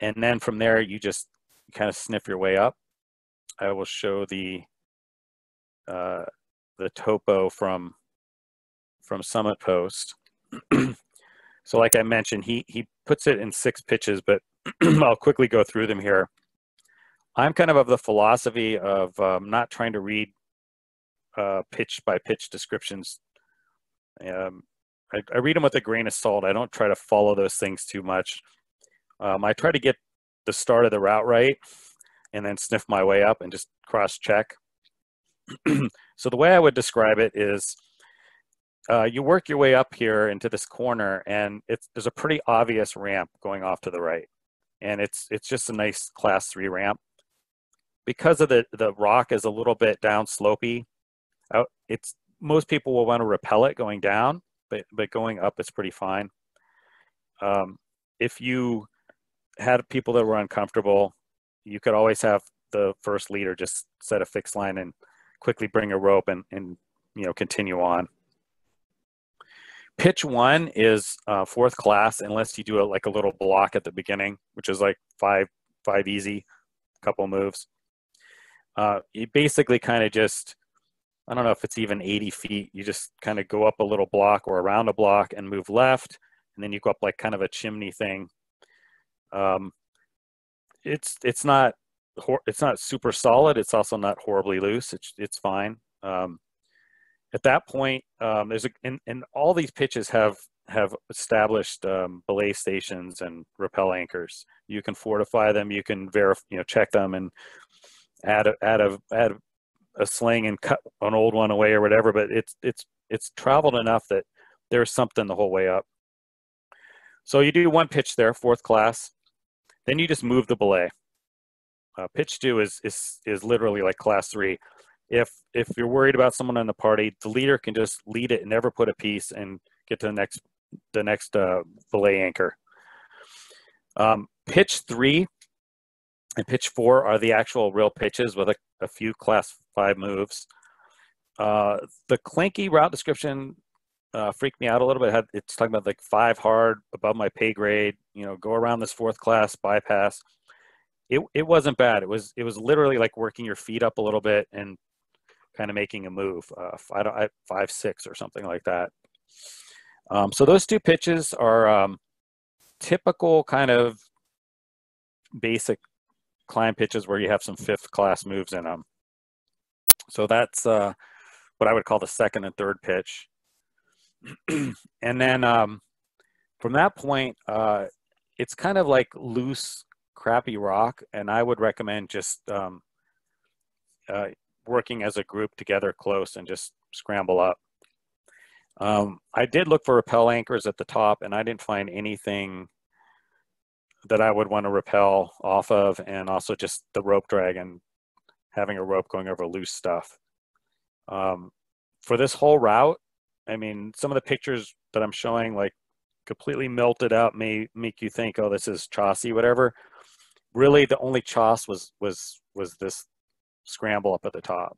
And then from there, you just kind of sniff your way up. I will show the uh, the topo from from Summit Post. so like I mentioned, he, he puts it in six pitches, but I'll quickly go through them here. I'm kind of of the philosophy of um, not trying to read uh, pitch by pitch descriptions. Um, I, I, read them with a grain of salt. I don't try to follow those things too much. Um, I try to get the start of the route right and then sniff my way up and just cross check. so the way I would describe it is uh, you work your way up here into this corner and there's a pretty obvious ramp going off to the right. And it's, it's just a nice class three ramp. Because of the, the rock is a little bit down slopey, uh, it's, most people will want to rappel it going down, but, but going up it's pretty fine. Um, if you had people that were uncomfortable, you could always have the first leader just set a fixed line and quickly bring a rope and, and you know continue on. Pitch one is uh, fourth class unless you do it like a little block at the beginning, which is like five five easy, couple moves. Uh, you basically kind of just I don't know if it's even 80 feet. You just kind of go up a little block or around a block and move left, and then you go up like kind of a chimney thing. Um, it's it's not it's not super solid. It's also not horribly loose. It's it's fine. Um, at that point, um, there's a and, and all these pitches have have established um, belay stations and rappel anchors. You can fortify them. You can verify, you know, check them and add a, add a add a sling and cut an old one away or whatever. But it's it's it's traveled enough that there's something the whole way up. So you do one pitch there, fourth class. Then you just move the belay. Uh, pitch two is, is, is literally like class three. If, if you're worried about someone in the party, the leader can just lead it and never put a piece and get to the next, the next uh, belay anchor. Um, pitch three and pitch four are the actual real pitches with a, a few class five moves. Uh, the Klenke route description uh, freaked me out a little bit. it's talking about like five hard above my pay grade. You know, go around this fourth class bypass it it wasn't bad. It was it was literally like working your feet up a little bit and kind of making a move. Uh, I don't I, five six or something like that. Um, so those two pitches are um, typical kind of basic climb pitches where you have some fifth class moves in them. So that's uh, what I would call the second and third pitch. and then um, from that point, uh, it's kind of like loose crappy rock, and I would recommend just um, uh, working as a group together close and just scramble up. Um, I did look for rappel anchors at the top, and I didn't find anything that I would want to rappel off of, and also just the rope drag and having a rope going over loose stuff. Um, for this whole route, I mean, some of the pictures that I'm showing, like completely melted out, may make you think, oh, this is chossy, whatever really the only choss was was was this scramble up at the top.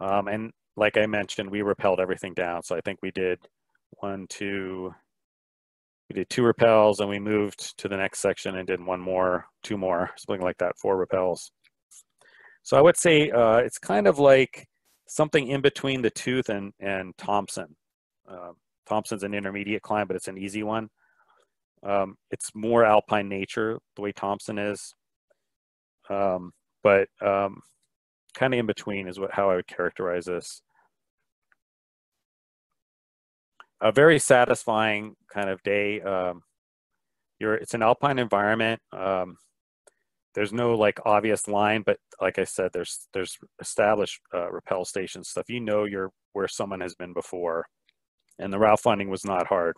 Um, and like I mentioned, we rappelled everything down. So I think we did one, two, we did two rappels and we moved to the next section and did one more, two more, something like that, four rappels. So I would say uh, it's kind of like something in between the tooth and, and Thompson. Uh, Thompson's an intermediate climb, but it's an easy one. Um, it's more alpine nature, the way Thompson is, um, but um, kind of in between is what how I would characterize this. A very satisfying kind of day. Um, you're, it's an alpine environment. Um, there's no like obvious line, but like I said, there's there's established uh, rappel station stuff. You know you're where someone has been before, and the route finding was not hard.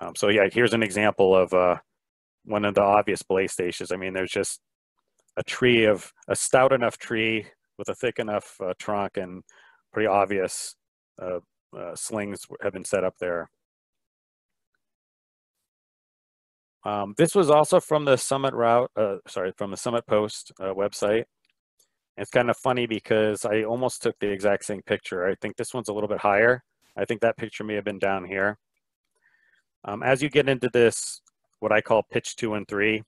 Um, so yeah, here's an example of uh, one of the obvious belay stations. I mean, there's just a tree of a stout enough tree with a thick enough uh, trunk and pretty obvious slings have been set up there. Um, this was also from the Summit route, uh, sorry, from the Summit Post uh, website. It's kind of funny because I almost took the exact same picture. I think this one's a little bit higher. I think that picture may have been down here. Um, as you get into this, what I call pitch two and three,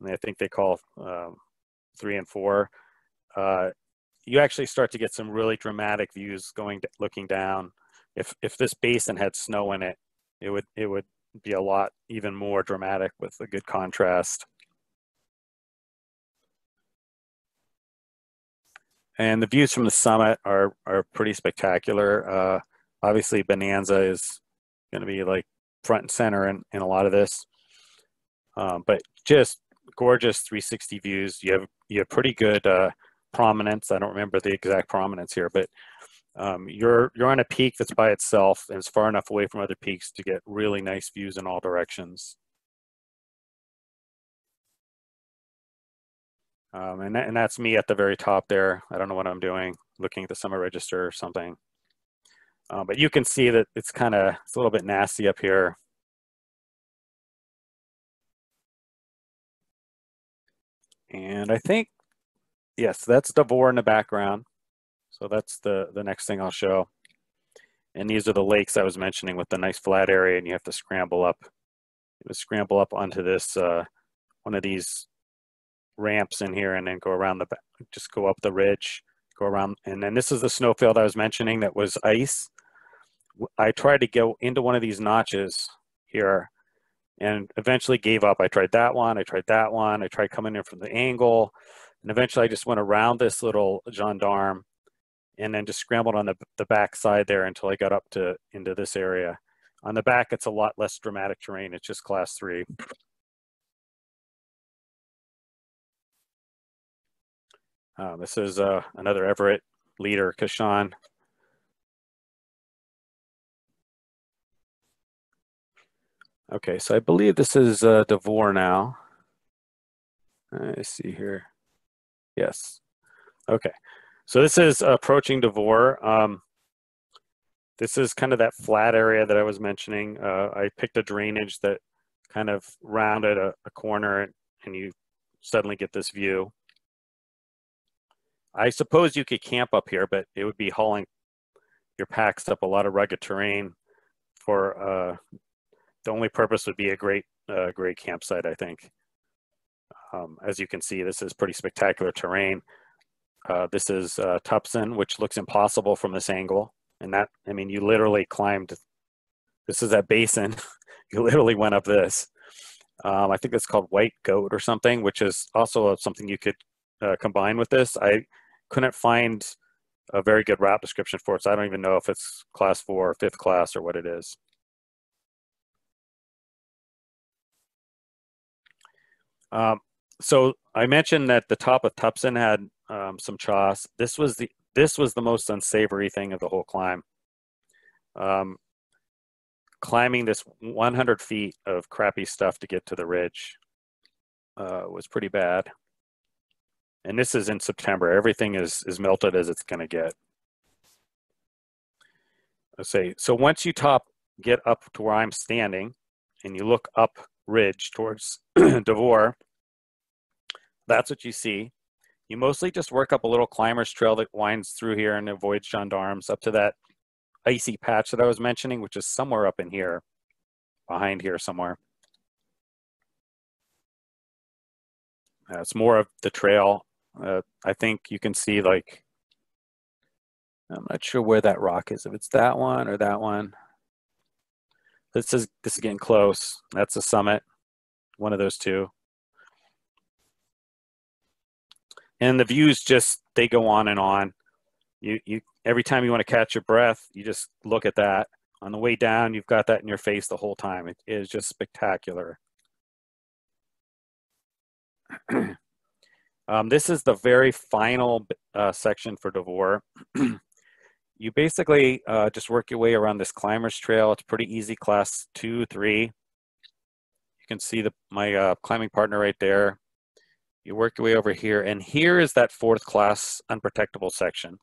and I think they call um, three and four, uh, you actually start to get some really dramatic views going, looking down. If if this basin had snow in it, it would it would be a lot even more dramatic with a good contrast. And the views from the summit are, are pretty spectacular. Uh, obviously, Bonanza is going to be like front and center in, in a lot of this. Um, but just gorgeous 360 views. You have you have pretty good uh, prominence. I don't remember the exact prominence here, but um, you're you're on a peak that's by itself and it's far enough away from other peaks to get really nice views in all directions. Um, and, that, and that's me at the very top there. I don't know what I'm doing, looking at the summer register or something. Uh, but you can see that it's kind of, it's a little bit nasty up here. And I think, yes, that's Devore in the background. So that's the, the next thing I'll show. And these are the lakes I was mentioning with the nice flat area and you have to scramble up, you scramble up onto this, uh, one of these ramps in here and then go around the, just go up the ridge, go around. And then this is the snowfield I was mentioning that was ice. I tried to go into one of these notches here and eventually gave up. I tried that one, I tried that one, I tried coming in from the angle, and eventually I just went around this little gendarme and then just scrambled on the, the back side there until I got up to into this area. On the back, it's a lot less dramatic terrain. It's just class three. Uh, this is uh, another Everett leader, Kashan. Okay, so I believe this is uh, Devore now. I see here. Yes. Okay. So this is approaching Devore. Um, this is kind of that flat area that I was mentioning. Uh, I picked a drainage that kind of rounded a, a corner and, you suddenly get this view. I suppose you could camp up here, but it would be hauling your packs up a lot of rugged terrain for uh, the only purpose would be a great, uh, great campsite, I think. Um, as you can see, this is pretty spectacular terrain. Uh, this is uh, Tupshin, which looks impossible from this angle. And that, I mean, you literally climbed, this is that basin. you literally went up this. Um, I think it's called White Goat or something, which is also something you could uh, combine with this. I couldn't find a very good route description for it, so I don't even know if it's class four or fifth class or what it is. Um, so I mentioned that the top of Tupshin had um, some choss. This was the this was the most unsavory thing of the whole climb. Um, climbing this 100 feet of crappy stuff to get to the ridge uh, was pretty bad. And this is in September. Everything is is melted as it's going to get. Let's say so. Once you top get up to where I'm standing, and you look up ridge towards Devore, that's what you see. You mostly just work up a little climber's trail that winds through here and avoids gendarmes up to that icy patch that I was mentioning, which is somewhere up in here, behind here somewhere. Uh, it's more of the trail. Uh, I think you can see like, I'm not sure where that rock is, if it's that one or that one. This is, this is getting close. That's the summit, one of those two. And the views just they go on and on you you every time you want to catch your breath you just look at that on the way down you've got that in your face the whole time it is just spectacular um, this is the very final uh, section for Devore. you basically uh, just work your way around this climber's trail. It's pretty easy, class two, three. You can see the my uh, climbing partner right there. You work your way over here, and here is that fourth class unprotectable section.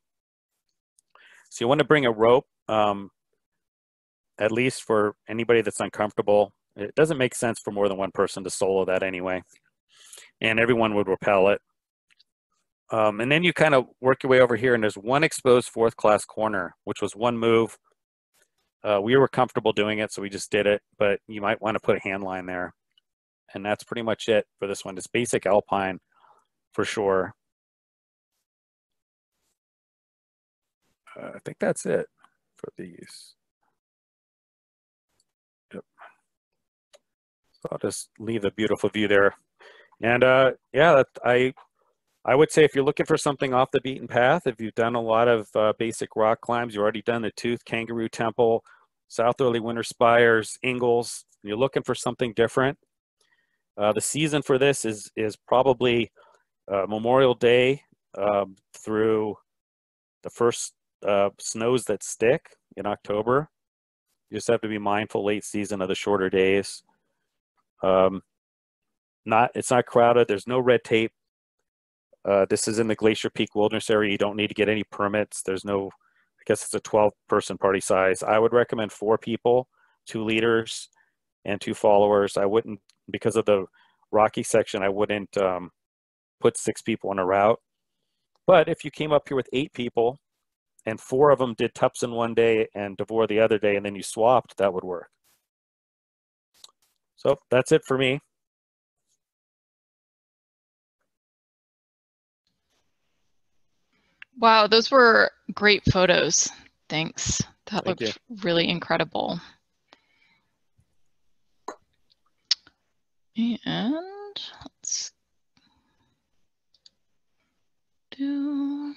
So you want to bring a rope, um, at least for anybody that's uncomfortable. It doesn't make sense for more than one person to solo that anyway. And everyone would rappel it. Um, and then you kind of work your way over here and there's one exposed fourth class corner, which was one move. Uh, we were comfortable doing it, so we just did it, but you might want to put a hand line there. And that's pretty much it for this one. It's basic Alpine for sure. Uh, I think that's it for these. Yep. So I'll just leave the beautiful view there. And uh, yeah, that, I I would say if you're looking for something off the beaten path, if you've done a lot of uh, basic rock climbs, you've already done the Tooth, Kangaroo Temple, South Early Winter Spires, Ingalls, you're looking for something different. Uh, the season for this is is probably uh, Memorial Day um, through the first uh, snows that stick in October. You just have to be mindful late season of the shorter days. Um, not it's not crowded. There's no red tape. Uh, this is in the Glacier Peak Wilderness Area. You don't need to get any permits. There's no, I guess it's a 12 person party size. I would recommend four people, two leaders, and two followers. I wouldn't, because of the rocky section, I wouldn't um, put six people in a route. But if you came up here with eight people and four of them did Tupshin one day and Devore the other day, and then you swapped, that would work. So that's it for me. Wow, those were great photos. Thanks. That Thank looked really incredible. And let's do.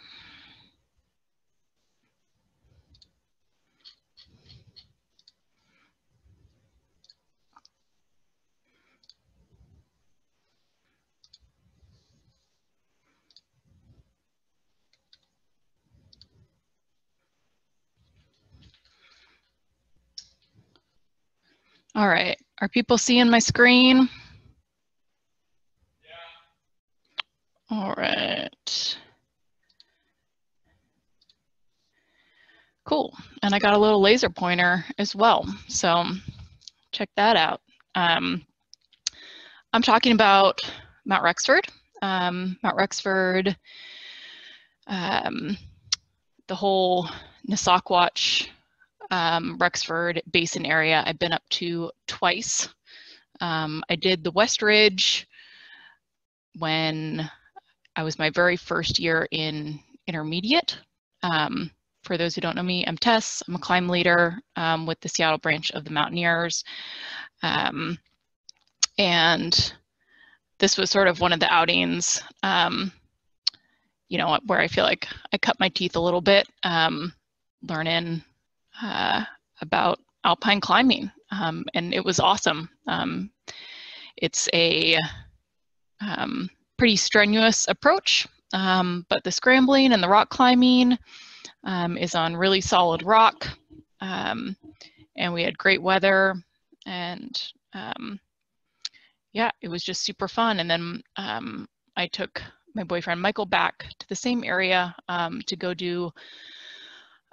All right, are people seeing my screen? All right. Cool, and I got a little laser pointer as well, so check that out. Um, I'm talking about Mount Rexford. Um, Mount Rexford, um, the whole Nesakwatch um, Rexford Basin area I've been up to twice. Um, I did the West Ridge when I was my very first year in intermediate. Um, for those who don't know me, I'm Tess. I'm a climb leader um, with the Seattle branch of the Mountaineers. Um, and this was sort of one of the outings, um, you know, where I feel like I cut my teeth a little bit, um, learning uh, about alpine climbing, um, and it was awesome. It's a um, pretty strenuous approach, um, but the scrambling and the rock climbing um, is on really solid rock, um, and we had great weather, and yeah, it was just super fun. And then I took my boyfriend Michael back to the same area to go do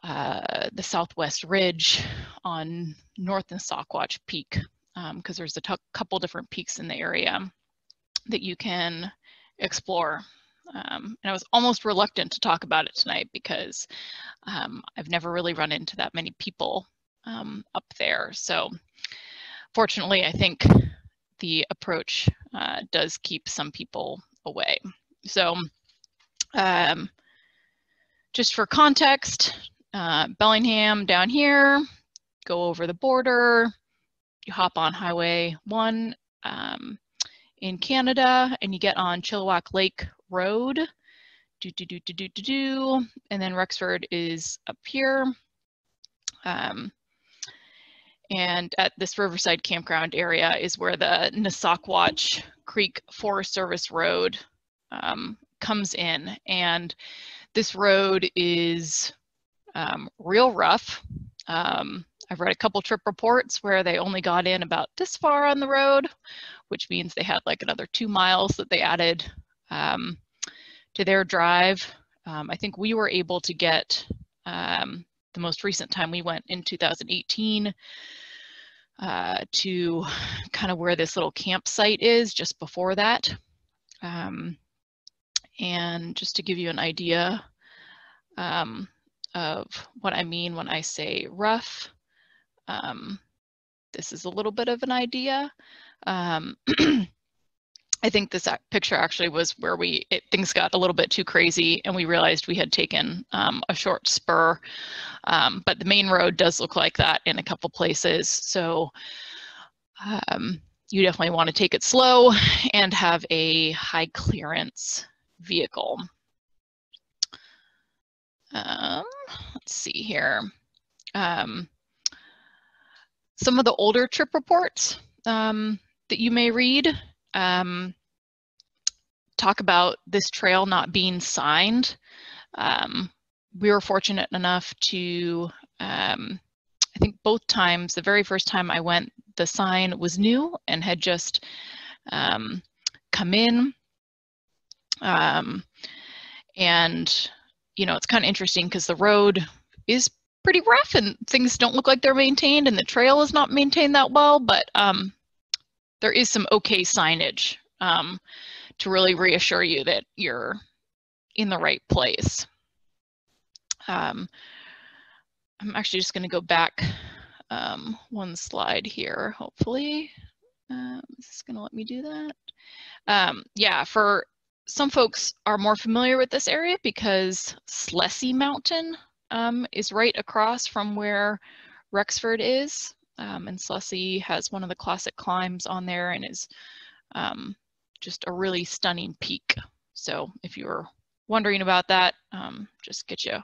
uh, the Southwest Ridge on North Nesakwatch Peak, because um, there's a couple different peaks in the area that you can explore. Um, and I was almost reluctant to talk about it tonight because um, I've never really run into that many people um, up there. So fortunately, I think the approach uh, does keep some people away. So um, just for context, uh, Bellingham down here, go over the border, you hop on Highway 1 um, in Canada, and you get on Chilliwack Lake Road. Do, do, do, do, do, do, do. And then Rexford is up here. Um, and at this Riverside campground area is where the Nesakwatch Creek Forest Service Road um, comes in. And this road is um, real rough. Um, I've read a couple trip reports where they only got in about this far on the road, which means they had like another two miles that they added um, to their drive. Um, I think we were able to get um, the most recent time we went in 2018 uh, to kind of where this little campsite is just before that. Um, and just to give you an idea um, of what I mean when I say rough, um, this is a little bit of an idea. Um, I think this picture actually was where we it, things got a little bit too crazy and we realized we had taken um, a short spur. Um, but the main road does look like that in a couple places. So um, you definitely want to take it slow and have a high clearance vehicle. Um, let's see here. Some of the older trip reports um, that you may read um, talk about this trail not being signed. Um, we were fortunate enough to, um, I think both times, the very first time I went, the sign was new and had just um, come in. And, you know, it's kind of interesting because the road is pretty rough and things don't look like they're maintained and the trail is not maintained that well, but um, there is some okay signage um, to really reassure you that you're in the right place. Um, I'm actually just going to go back um, one slide here, hopefully. Um, is this going to let me do that? Um, yeah, for some folks are more familiar with this area because Slesse Mountain um, is right across from where Rexford is. Um, and Slesse has one of the classic climbs on there and is um, just a really stunning peak. So if you were wondering about that, um, just get you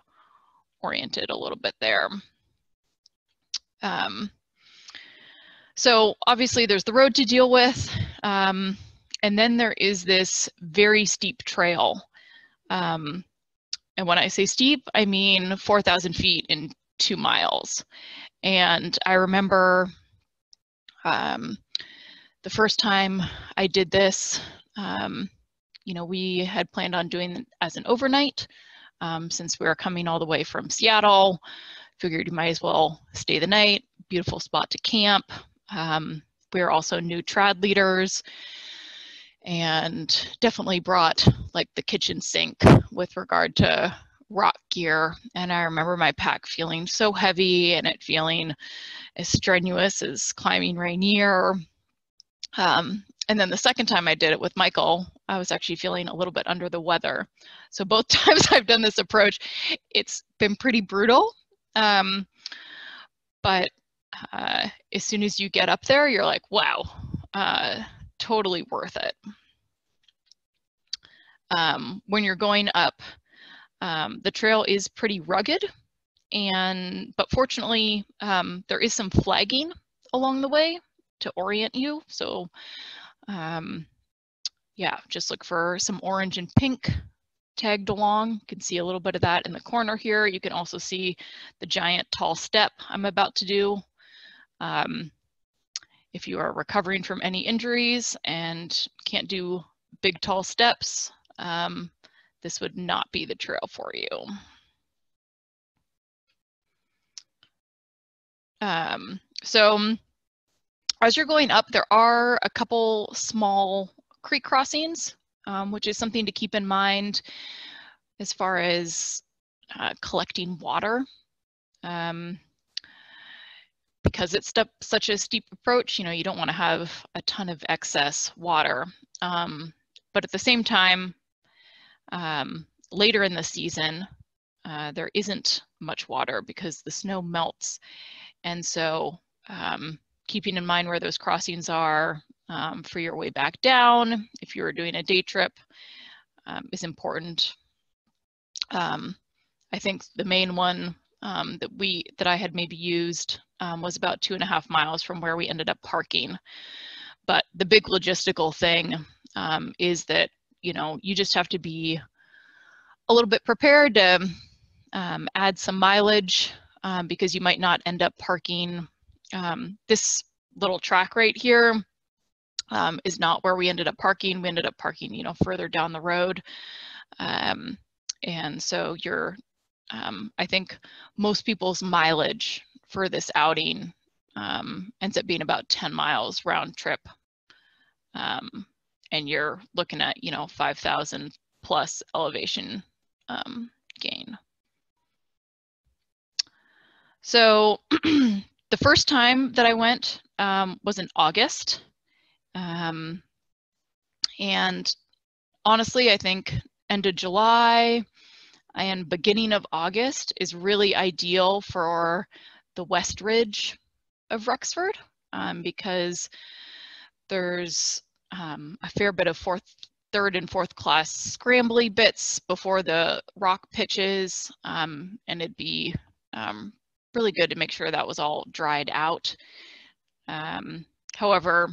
oriented a little bit there. Um, so obviously there's the road to deal with. Um, and then there is this very steep trail. Um, and when I say steep, I mean 4,000 feet in two miles. And I remember um, the first time I did this, um, you know, we had planned on doing it as an overnight um, since we were coming all the way from Seattle. Figured you might as well stay the night. Beautiful spot to camp. Um, we are also new trad leaders and definitely brought like the kitchen sink with regard to rock gear. And I remember my pack feeling so heavy and it feeling as strenuous as climbing Rainier. Um, and then the second time I did it with Michael, I was actually feeling a little bit under the weather. So both times I've done this approach, it's been pretty brutal. Um, but uh, as soon as you get up there, you're like, wow, uh, totally worth it. Um, when you're going up, um, the trail is pretty rugged, and but fortunately, um, there is some flagging along the way to orient you. So um, yeah, just look for some orange and pink tagged along. You can see a little bit of that in the corner here. You can also see the giant tall step I'm about to do. Um, if you are recovering from any injuries and can't do big tall steps, um, this would not be the trail for you. Um, so as you're going up, there are a couple small creek crossings, um, which is something to keep in mind as far as uh, collecting water. Um, because it's such a steep approach, you know, you don't want to have a ton of excess water. Um, but at the same time, um, later in the season, uh, there isn't much water because the snow melts. And so um, keeping in mind where those crossings are um, for your way back down, if you were doing a day trip, um, is important. Um, I think the main one um, that we that I had maybe used um, was about two and a half miles from where we ended up parking. But the big logistical thing um, is that, you know, you just have to be a little bit prepared to um, add some mileage um, because you might not end up parking um, this little track right here is not where we ended up parking. We ended up parking, you know, further down the road. And so you're, um, I think most people's mileage for this outing um, ends up being about 10 miles round trip. Um, and you're looking at, you know, 5,000 plus elevation um, gain. So the first time that I went um, was in August. Um, and honestly, I think end of July and beginning of August is really ideal for the West Ridge of Rexford um, because there's um, a fair bit of fourth, third and fourth class scrambly bits before the rock pitches um, and it'd be um, really good to make sure that was all dried out. Um, however,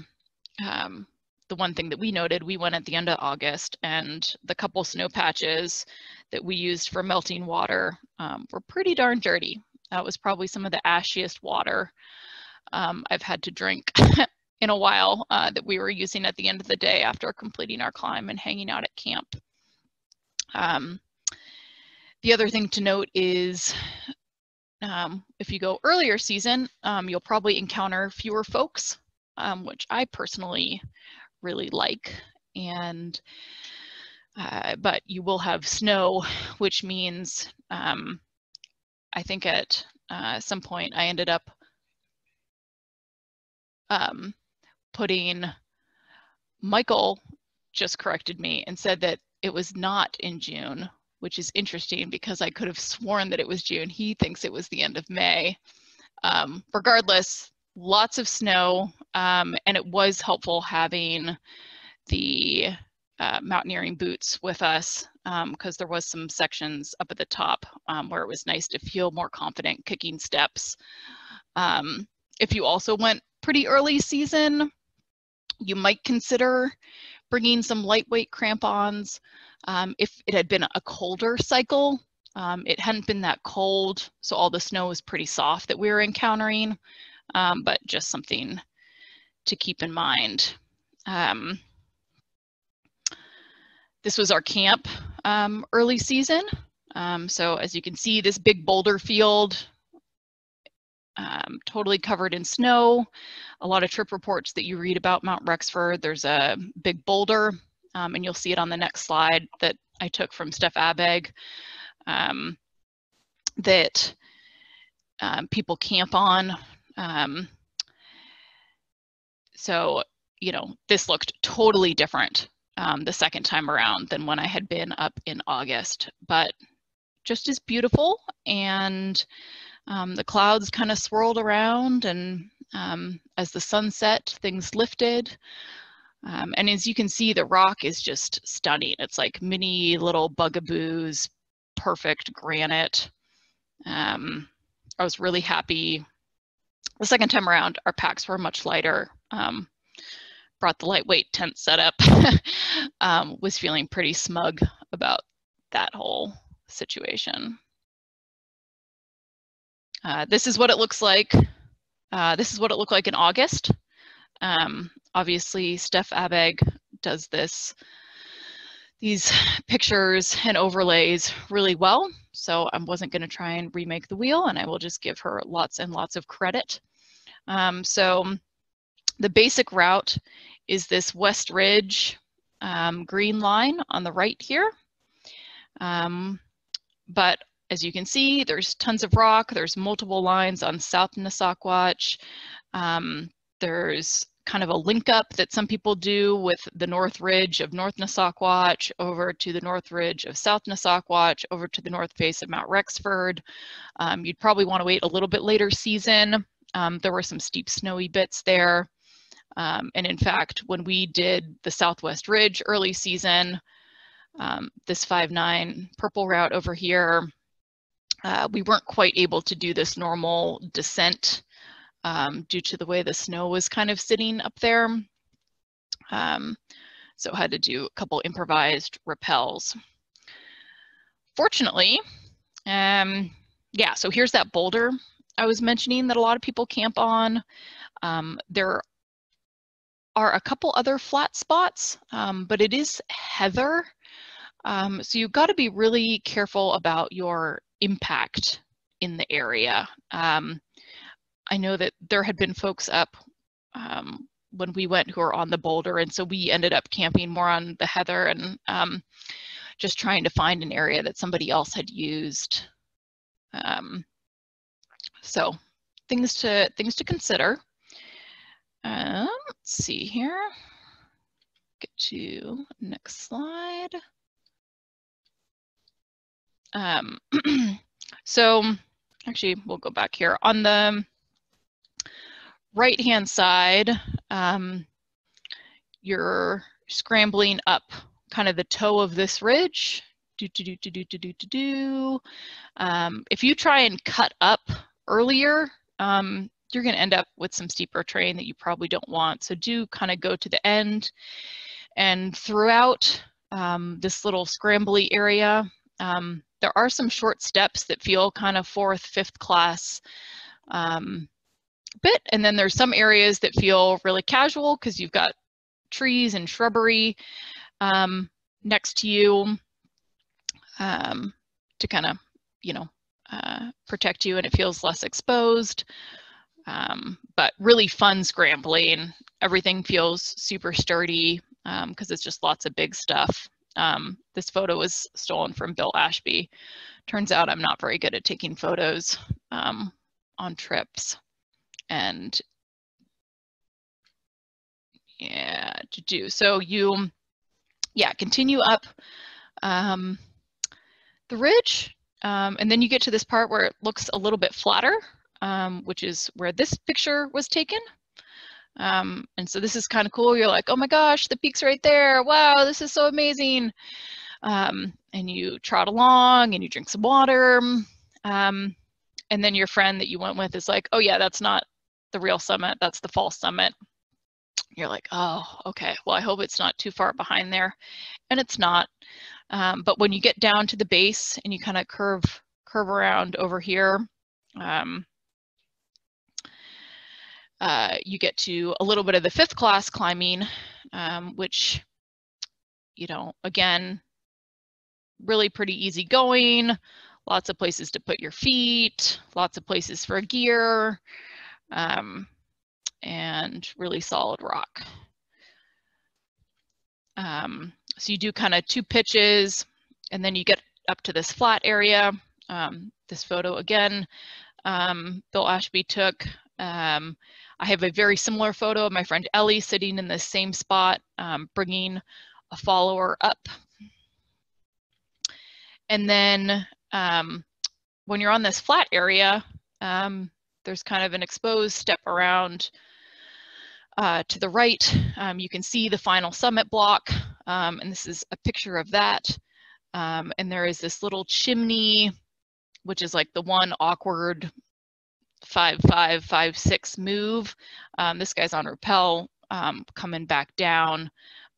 um, the one thing that we noted, we went at the end of August and the couple snow patches that we used for melting water um, were pretty darn dirty. That was probably some of the ashiest water um, I've had to drink in a while uh, that we were using at the end of the day after completing our climb and hanging out at camp. Um, the other thing to note is um, if you go earlier season, um, you'll probably encounter fewer folks, um, which I personally really like. And uh, but you will have snow, which means um, I think at uh, some point I ended up um, putting Michael just corrected me and said that it was not in June, which is interesting because I could have sworn that it was June. He thinks it was the end of May. Um, regardless, lots of snow, um, and it was helpful having the uh, mountaineering boots with us because um, there was some sections up at the top um, where it was nice to feel more confident kicking steps. Um, if you also went pretty early season, you might consider bringing some lightweight crampons um, if it had been a colder cycle, um, it hadn't been that cold, so all the snow was pretty soft that we were encountering, um, but just something to keep in mind. Um, this was our camp um, early season. Um, so as you can see, this big boulder field, um, totally covered in snow. A lot of trip reports that you read about Mount Rexford, there's a big boulder um, and you'll see it on the next slide that I took from Steph Abegg, um, that um, people camp on. Um, so, you know, this looked totally different um, the second time around than when I had been up in August, but just as beautiful. And um, the clouds kind of swirled around and as the sun set, things lifted. Um, and as you can see, the rock is just stunning. It's like mini little bugaboos, perfect granite. Um, I was really happy. The second time around, our packs were much lighter. Um, brought the lightweight tent setup. um, was feeling pretty smug about that whole situation. Uh, this is what it looks like. Uh, this is what it looked like in August. Um, obviously, Steph Abegg does this, these pictures and overlays really well. So I wasn't going to try and remake the wheel, and I will just give her lots and lots of credit. Um, so the basic route is this West Ridge um, green line on the right here. Um, but as you can see, there's tons of rock. There's multiple lines on South Nesakwatch. Um, there's kind of a link up that some people do with the North Ridge of North Nesakwatch over to the North Ridge of South Nesakwatch over to the north face of Mount Rexford. Um, you'd probably want to wait a little bit later season. Um, there were some steep snowy bits there. Um, and in fact, when we did the Southwest Ridge early season, um, this 5-9 purple route over here, uh, we weren't quite able to do this normal descent um, due to the way the snow was kind of sitting up there. Um, so had to do a couple improvised rappels. Fortunately, um, yeah, so here's that boulder I was mentioning that a lot of people camp on. Um, there are a couple other flat spots, um, but it is heather. Um, so you've got to be really careful about your impact in the area. Um, I know that there had been folks up um, when we went who were on the boulder, and so we ended up camping more on the heather and um, just trying to find an area that somebody else had used. Um, so things to things to consider. Um, let's see here. Get to next slide. Um, so actually, we'll go back here. On the right-hand side, um, you're scrambling up kind of the toe of this ridge. Do, do, do, do, do, do, do, do. Um, if you try and cut up earlier, um, you're going to end up with some steeper terrain that you probably don't want. So do kind of go to the end and throughout um, this little scrambly area, um, there are some short steps that feel kind of fourth, fifth class um, bit. And then there's some areas that feel really casual because you've got trees and shrubbery um, next to you um, to kind of, you know, uh, protect you and it feels less exposed. Um, but really fun scrambling. Everything feels super sturdy because um, it's just lots of big stuff. Um, this photo was stolen from Bill Ashby. Turns out I'm not very good at taking photos um, on trips. And yeah, to do. So you, yeah, continue up um, the ridge um, and then you get to this part where it looks a little bit flatter, um, which is where this picture was taken. Um, and so this is kind of cool. You're like, oh my gosh, the peak's right there. Wow, this is so amazing. Um, and you trot along and you drink some water. Um, and then your friend that you went with is like, oh yeah, that's not the real summit. That's the false summit. You're like, oh, okay. Well, I hope it's not too far behind there. And it's not. Um, but when you get down to the base and you kind of curve curve around over here, um, uh, you get to a little bit of the fifth class climbing, um, which, you know, again, really pretty easy going, lots of places to put your feet, lots of places for gear, um, and really solid rock. Um, so you do kind of two pitches and then you get up to this flat area. Um, this photo again, um, Bill Ashby took. Um, I have a very similar photo of my friend Ellie sitting in the same spot, um, bringing a follower up. And then um, when you're on this flat area, um, there's kind of an exposed step around uh, to the right. you can see the final summit block um, and this is a picture of that. Um, and there is this little chimney, which is like the one awkward five, five, five, six move. Um, this guy's on rappel um, coming back down,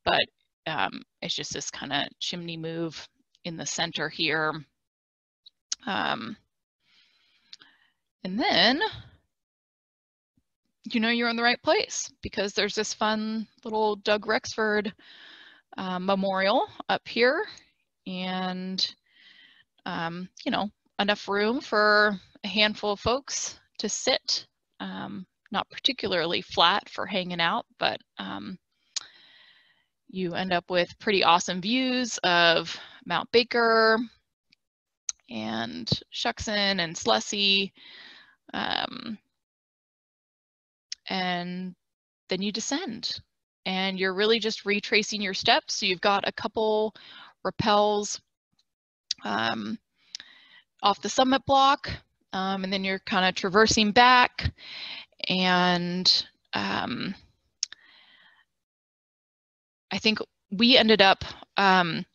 but um, it's just this kind of chimney move in the center here. Um, and then you know you're in the right place because there's this fun little Doug Rexford uh, memorial up here and, um, you know, enough room for a handful of folks to sit. Um, not particularly flat for hanging out, but um, you end up with pretty awesome views of Mount Baker and Shuksan and Slesse. Um, and then you descend and you're really just retracing your steps. So you've got a couple rappels um, off the summit block, um, and then you're kind of traversing back and um, I think we ended up, um,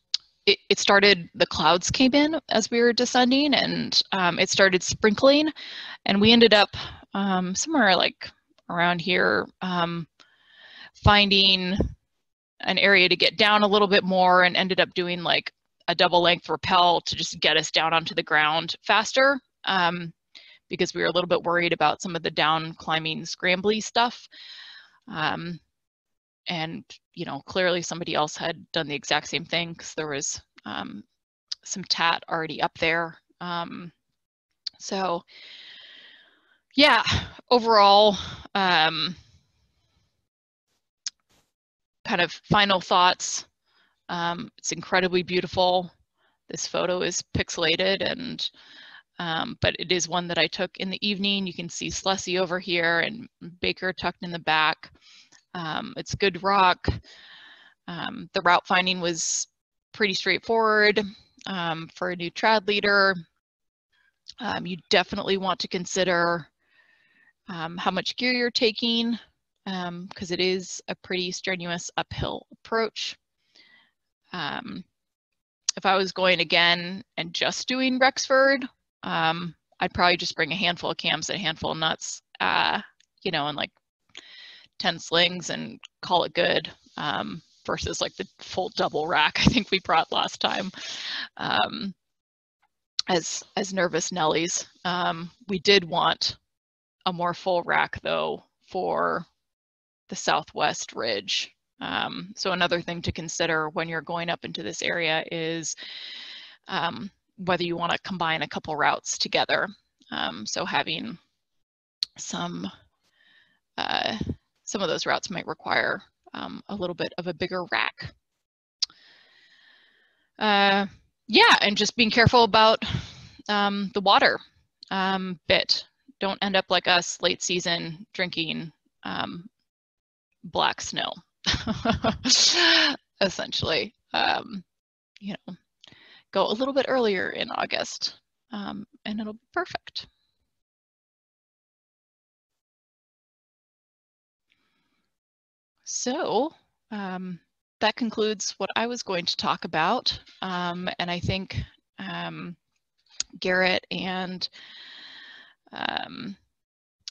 it, it, started, the clouds came in as we were descending and um, it started sprinkling and we ended up um, somewhere like around here um, finding an area to get down a little bit more and ended up doing like a double length rappel to just get us down onto the ground faster um, because we were a little bit worried about some of the down climbing scrambly stuff. Um, and, you know, clearly somebody else had done the exact same thing because there was um, some tat already up there. Um, so yeah, overall, um, kind of final thoughts. Um, it's incredibly beautiful. This photo is pixelated and um, but it is one that I took in the evening. You can see Slesse over here and Baker tucked in the back. Um, it's good rock. Um, the route finding was pretty straightforward um, for a new trad leader. Um, you definitely want to consider um, how much gear you're taking because it is a pretty strenuous uphill approach. Um, if I was going again and just doing Rexford, um, I'd probably just bring a handful of cams and a handful of nuts, uh, you know, and like 10 slings and call it good um, versus like the full double rack I think we brought last time um, as, as nervous Nellies. Um, we did want a more full rack though for the southwest ridge. Um, so another thing to consider when you're going up into this area is um, whether you want to combine a couple routes together. Um, so having some uh, some of those routes might require um, a little bit of a bigger rack. Uh, yeah, and just being careful about um, the water um, bit. Don't end up like us late season drinking um, black snow, essentially. Um, you know, go a little bit earlier in August um, and it'll be perfect. So um, that concludes what I was going to talk about. Um, and I think um, Garrett and um,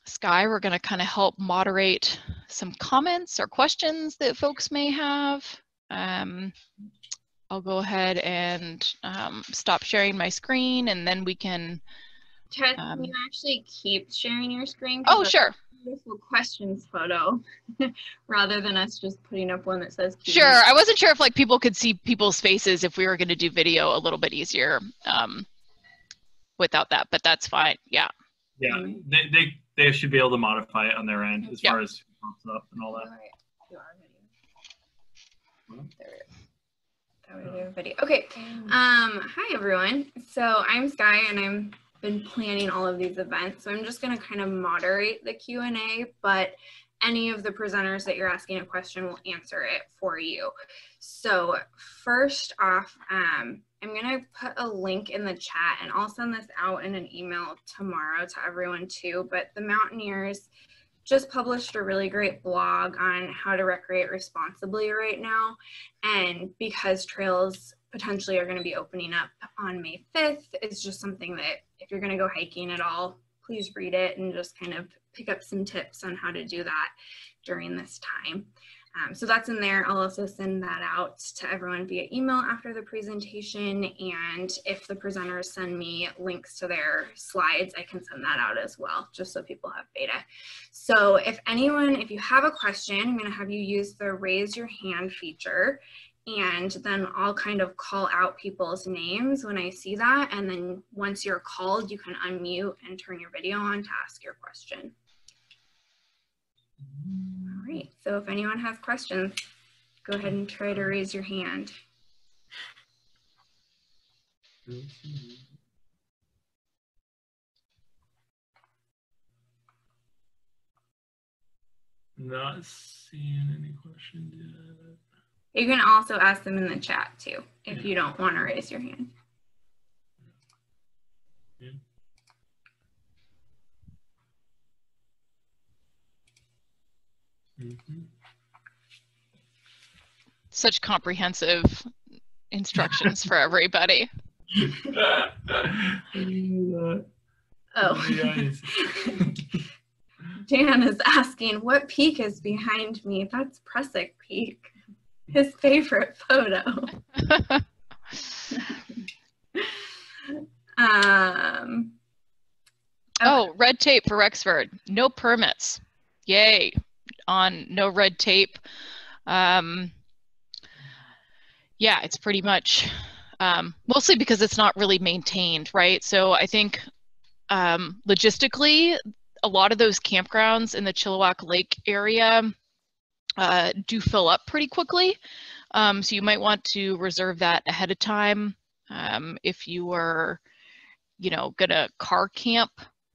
Sky, we're going to kind of help moderate some comments or questions that folks may have. Um, I'll go ahead and um, stop sharing my screen and then we can. Tess, um, can you actually keep sharing your screen? Oh, sure. Beautiful questions photo rather than us just putting up one that says. Sure. I wasn't sure if like people could see people's faces if we were going to do video a little bit easier um, without that, but that's fine. Yeah. Yeah. They, they they should be able to modify it on their end as yep. far as pops up and all that. All right. There we go. Video. Okay. Um, hi everyone. So I'm Sky and I'm been planning all of these events. So I'm just going to kind of moderate the Q&A, but any of the presenters that you're asking a question will answer it for you. So first off, um, I'm going to put a link in the chat and I'll send this out in an email tomorrow to everyone too. But the Mountaineers just published a really great blog on how to recreate responsibly right now. And because trails potentially are going to be opening up on May 5th, it's just something that if you're going to go hiking at all, please read it and just kind of pick up some tips on how to do that during this time. Um, so that's in there. I'll also send that out to everyone via email after the presentation. And if the presenters send me links to their slides, I can send that out as well, just so people have beta. So if anyone, if you have a question, I'm gonna have you use the raise your hand feature and then I'll kind of call out people's names when I see that. And then once you're called, you can unmute and turn your video on to ask your question All right, so if anyone has questions, go ahead and try to raise your hand. Not seeing any questions yet. You can also ask them in the chat too, if you don't want to raise your hand. Mm-hmm. Such comprehensive instructions for everybody. oh. Jan is asking, what peak is behind me? That's Prusik Peak. His favorite photo. um, Oh, red tape for Rexford. No permits. Yay. On no red tape. Um, yeah, it's pretty much um, mostly because it's not really maintained, right? So I think um, logistically, a lot of those campgrounds in the Chilliwack Lake area uh, do fill up pretty quickly. Um, so you might want to reserve that ahead of time um, if you are, you know, gonna car camp.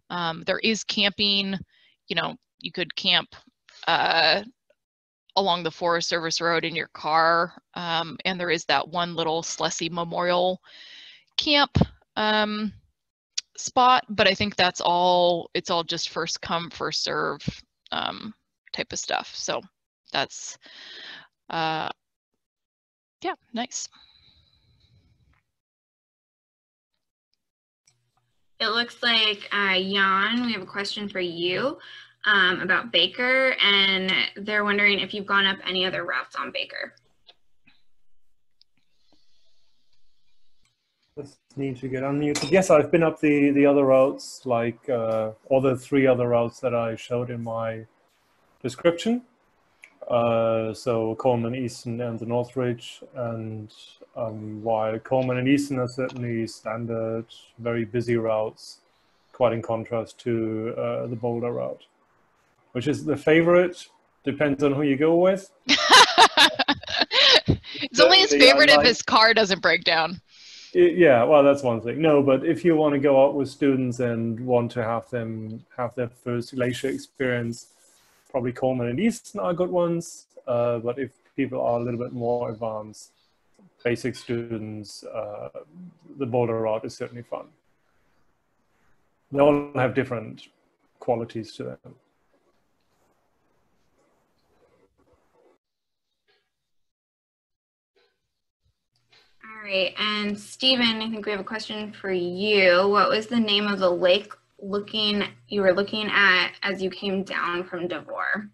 Um, there is camping, you know, you could camp uh, along the Forest Service Road in your car. Um, and there is that one little Slesse Memorial camp um, spot, but I think that's all, it's all just first come, first serve um, type of stuff. So that's, uh, yeah, nice. It looks like uh, Jan, we have a question for you um, about Baker, and they're wondering if you've gone up any other routes on Baker. Just need to get unmuted. Yes, I've been up the the other routes, like uh, all the three other routes that I showed in my description. Uh, so Coleman, Easton, and the Northridge, and um, while Coleman and Easton are certainly standard, very busy routes, quite in contrast to uh, the Boulder route, which is the favorite. Depends on who you go with. it's only his Certainly, I favorite if his car doesn't break down. I- Yeah, well, that's one thing. No, but if you want to go out with students and want to have them have their first glacier experience, probably Coleman and Easton are good ones. Uh, but if people are a little bit more advanced, basic students, uh, the Boulder route is certainly fun. They all have different qualities to them. All right, and Stephen, I think we have a question for you. What was the name of the lake looking you were looking at as you came down from Devore?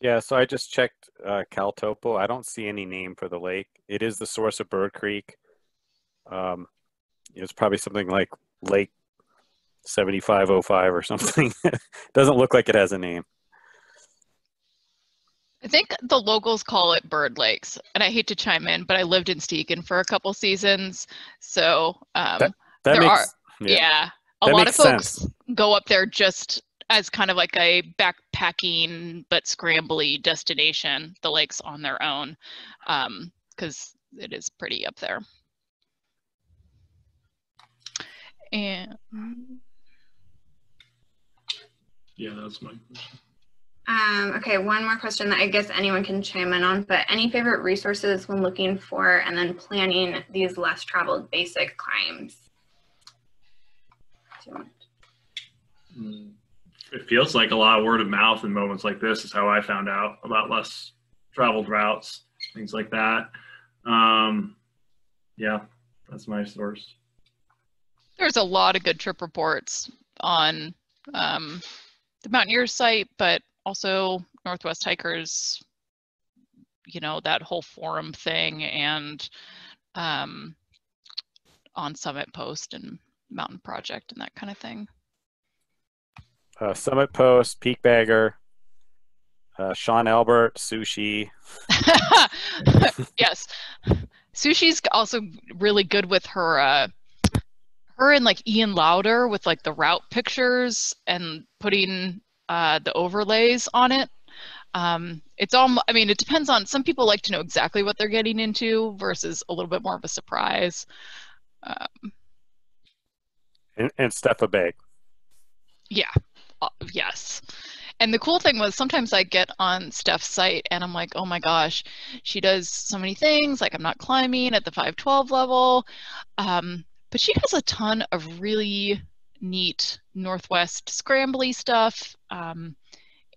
Yeah, so I just checked uh, CalTopo. I don't see any name for the lake. It is the source of Bird Creek. Um, it's probably something like Lake 7505 or something. Doesn't look like it has a name. I think the locals call it Bird Lakes, and I hate to chime in, but I lived in Stehekin for a couple seasons, so um, That There makes are- yeah. yeah, a That lot of folks sense. go up there just as kind of like a backpacking but scrambly destination. The lakes on their own, because it is pretty up there. And Yeah, that's my question. Um, okay, one more question that I guess anyone can chime in on, but any favorite resources when looking for and then planning these less traveled basic climbs? Do you want- Mm. It feels like a lot of word of mouth in moments like this is how I found out about less traveled routes, things like that. Um, yeah, that's my source. there's a lot of good trip reports on um, the Mountaineers site, but also Northwest Hikers, you know, that whole forum thing and um, on Summit Post and Mountain Project and that kind of thing. Uh, Summit Post, Peak Bagger, uh, Sean Albert, Sushi. yes. Sushi's also really good with her uh her and like Ian Lauder with like the route pictures and putting uh the overlays on it. Um it's all I mean it depends on some people like to know exactly what they're getting into versus a little bit more of a surprise. Um, And, and Steph Abegg. Yeah. Uh, yes. And the cool thing was sometimes I get on Steph's site and I'm like, oh my gosh, she does so many things. Like I'm not climbing at the 512 level. Um, but she has a ton of really neat Northwest scrambly stuff. Um,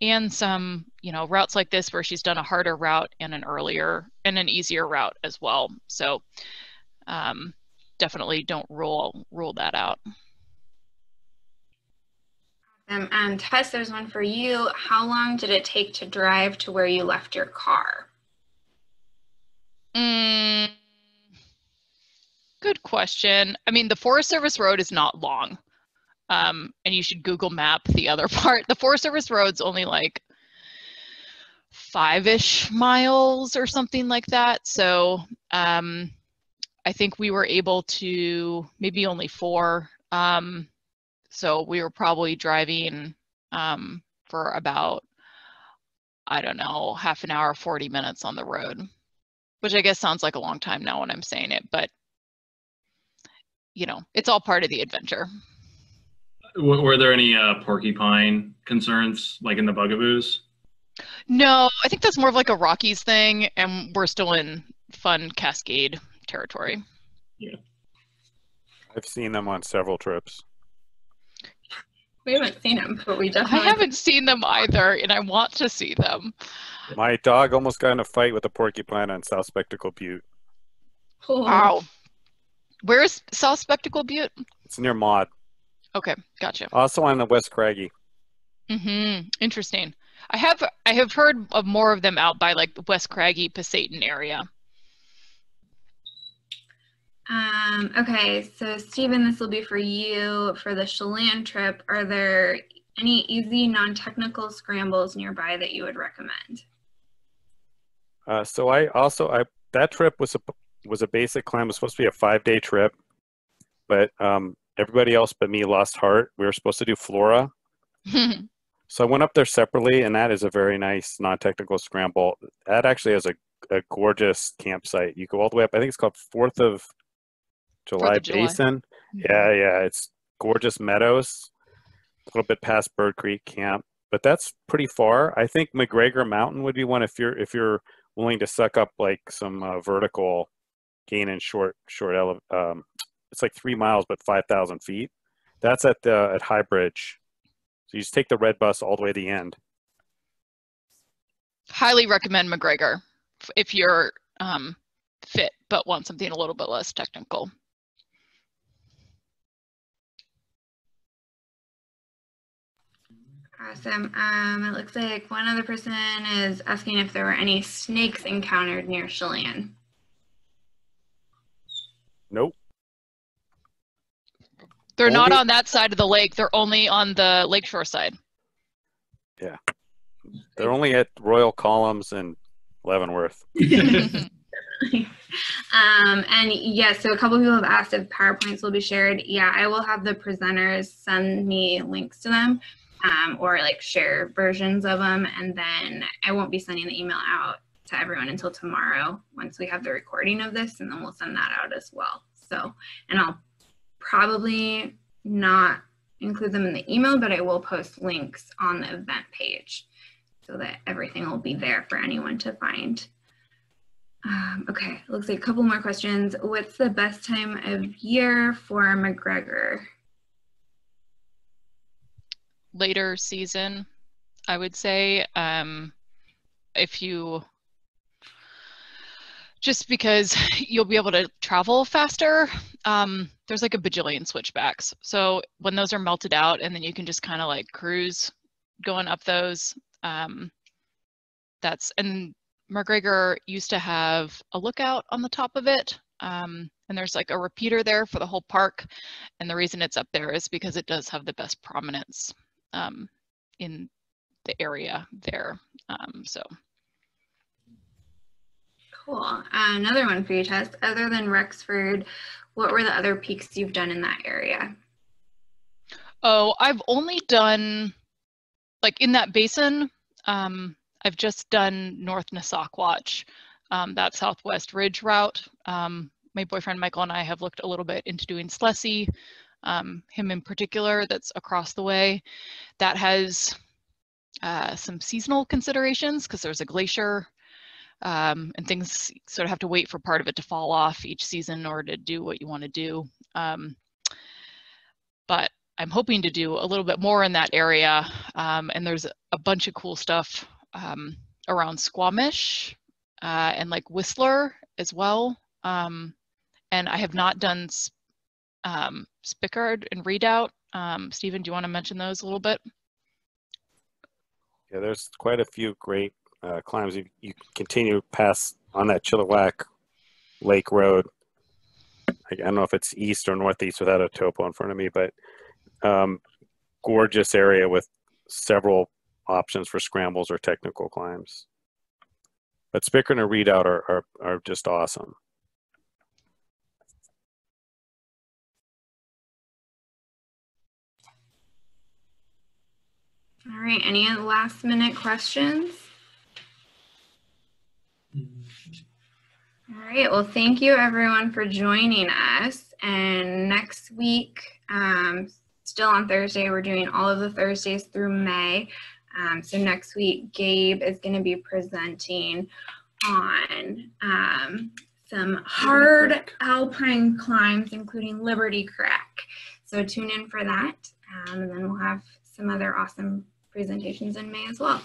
and some, you know, routes like this where she's done a harder route and an earlier and an easier route as well. So um, definitely don't rule rule that out. Um, and Tess, there's one for you. How long did it take to drive to where you left your car? Mm, good question. I mean, the Forest Service Road is not long. Um, and you should Google map the other part. The Forest Service Road's only like five-ish miles or something like that. So um, I think we were able to maybe only four. Um, so we were probably driving um, for about I don't know half an hour, 40 minutes on the road, which I guess sounds like a long time now when I'm saying it, but you know, it's all part of the adventure. W- Were there any uh, porcupine concerns, like in the Bugaboos? No, I think that's more of like a Rockies thing, and we're still in fun Cascade territory. Yeah. I've seen them on several trips. We haven't seen them, but we definitely. I haven't seen them either, and I want to see them. My dog almost got in a fight with a porcupine on South Spectacle Butte. Oh, Wow. Where's South Spectacle Butte? It's near Maude. Okay, gotcha. Also on the West Craggy. Mm-hmm. Interesting. I have I have heard of more of them out by like the West Craggy, Pasayten area. Um, okay, so Stephen, this will be for you for the Chelan trip. Are there any easy non-technical scrambles nearby that you would recommend? Uh, so I also I that trip was a was a basic climb. It was supposed to be a five day trip, but um, everybody else but me lost heart. We were supposed to do Flora, so I went up there separately, and that is a very nice non technical scramble. That actually has a a gorgeous campsite. You go all the way up. I think it's called Fourth of July July. Basin. Yeah, yeah, it's gorgeous meadows, a little bit past Bird Creek Camp, but that's pretty far. I think McGregor Mountain would be one if you're if you're willing to suck up like some uh, vertical gain in short short ele- um, it's like three miles but five thousand feet. That's at the at High Bridge. So you just take the red bus all the way to the end. Highly recommend McGregor if you're um, fit but want something a little bit less technical. Awesome. Um, it looks like one other person is asking if there were any snakes encountered near Chelan. Nope. They're not on that side of the lake. They're only on the lakeshore side. Yeah. They're only at Royal Columns and Leavenworth. um, and yes, so a couple people have asked if PowerPoints will be shared. Yeah, I will have the presenters send me links to them um, or like share versions of them. And then I won't be sending the email out to everyone until tomorrow once we have the recording of this, and then we'll send that out as well. So, and I'll probably not include them in the email, but I will post links on the event page so that everything will be there for anyone to find. Um, okay, looks like a couple more questions. What's the best time of year for McGregor? Later season, I would say. Um, if you just because you'll be able to travel faster. Um, there's like a bajillion switchbacks. So when those are melted out and then you can just kind of like cruise going up those, um, that's, and McGregor used to have a lookout on the top of it. Um, and there's like a repeater there for the whole park. And the reason it's up there is because it does have the best prominence um, in the area there. Um, so Cool. Uh, another one for you, Tess. Other than Rexford, what were the other peaks you've done in that area? Oh, I've only done like in that basin. Um, I've just done North Nesakwatch, um, that Southwest Ridge route. Um, my boyfriend Michael and I have looked a little bit into doing Slesse, um, him in particular, that's across the way. That has uh, some seasonal considerations because there's a glacier um, and things sort of have to wait for part of it to fall off each season in order to do what you want to do. Um, but I'm hoping to do a little bit more in that area. Um, and there's a bunch of cool stuff um, around Squamish uh, and like Whistler as well. Um, and I have not done um, Spickard and Redoubt. Um, Stephen, do you want to mention those a little bit? Yeah, there's quite a few great uh, climbs. You, you continue past on that Chilliwack Lake Road. I don't know if it's east or northeast without a topo in front of me, but um, gorgeous area with several options for scrambles or technical climbs. But Spickard and Redoubt are, are, are just awesome. All right, any last minute questions? All right, well, thank you everyone for joining us. And next week, um, still on Thursday, we're doing all of the Thursdays through May. Um, so next week, Gabe is going to be presenting on um, some hard alpine climbs, including Liberty Crack. So tune in for that. Um, and then we'll have some other awesome presentations in May as well.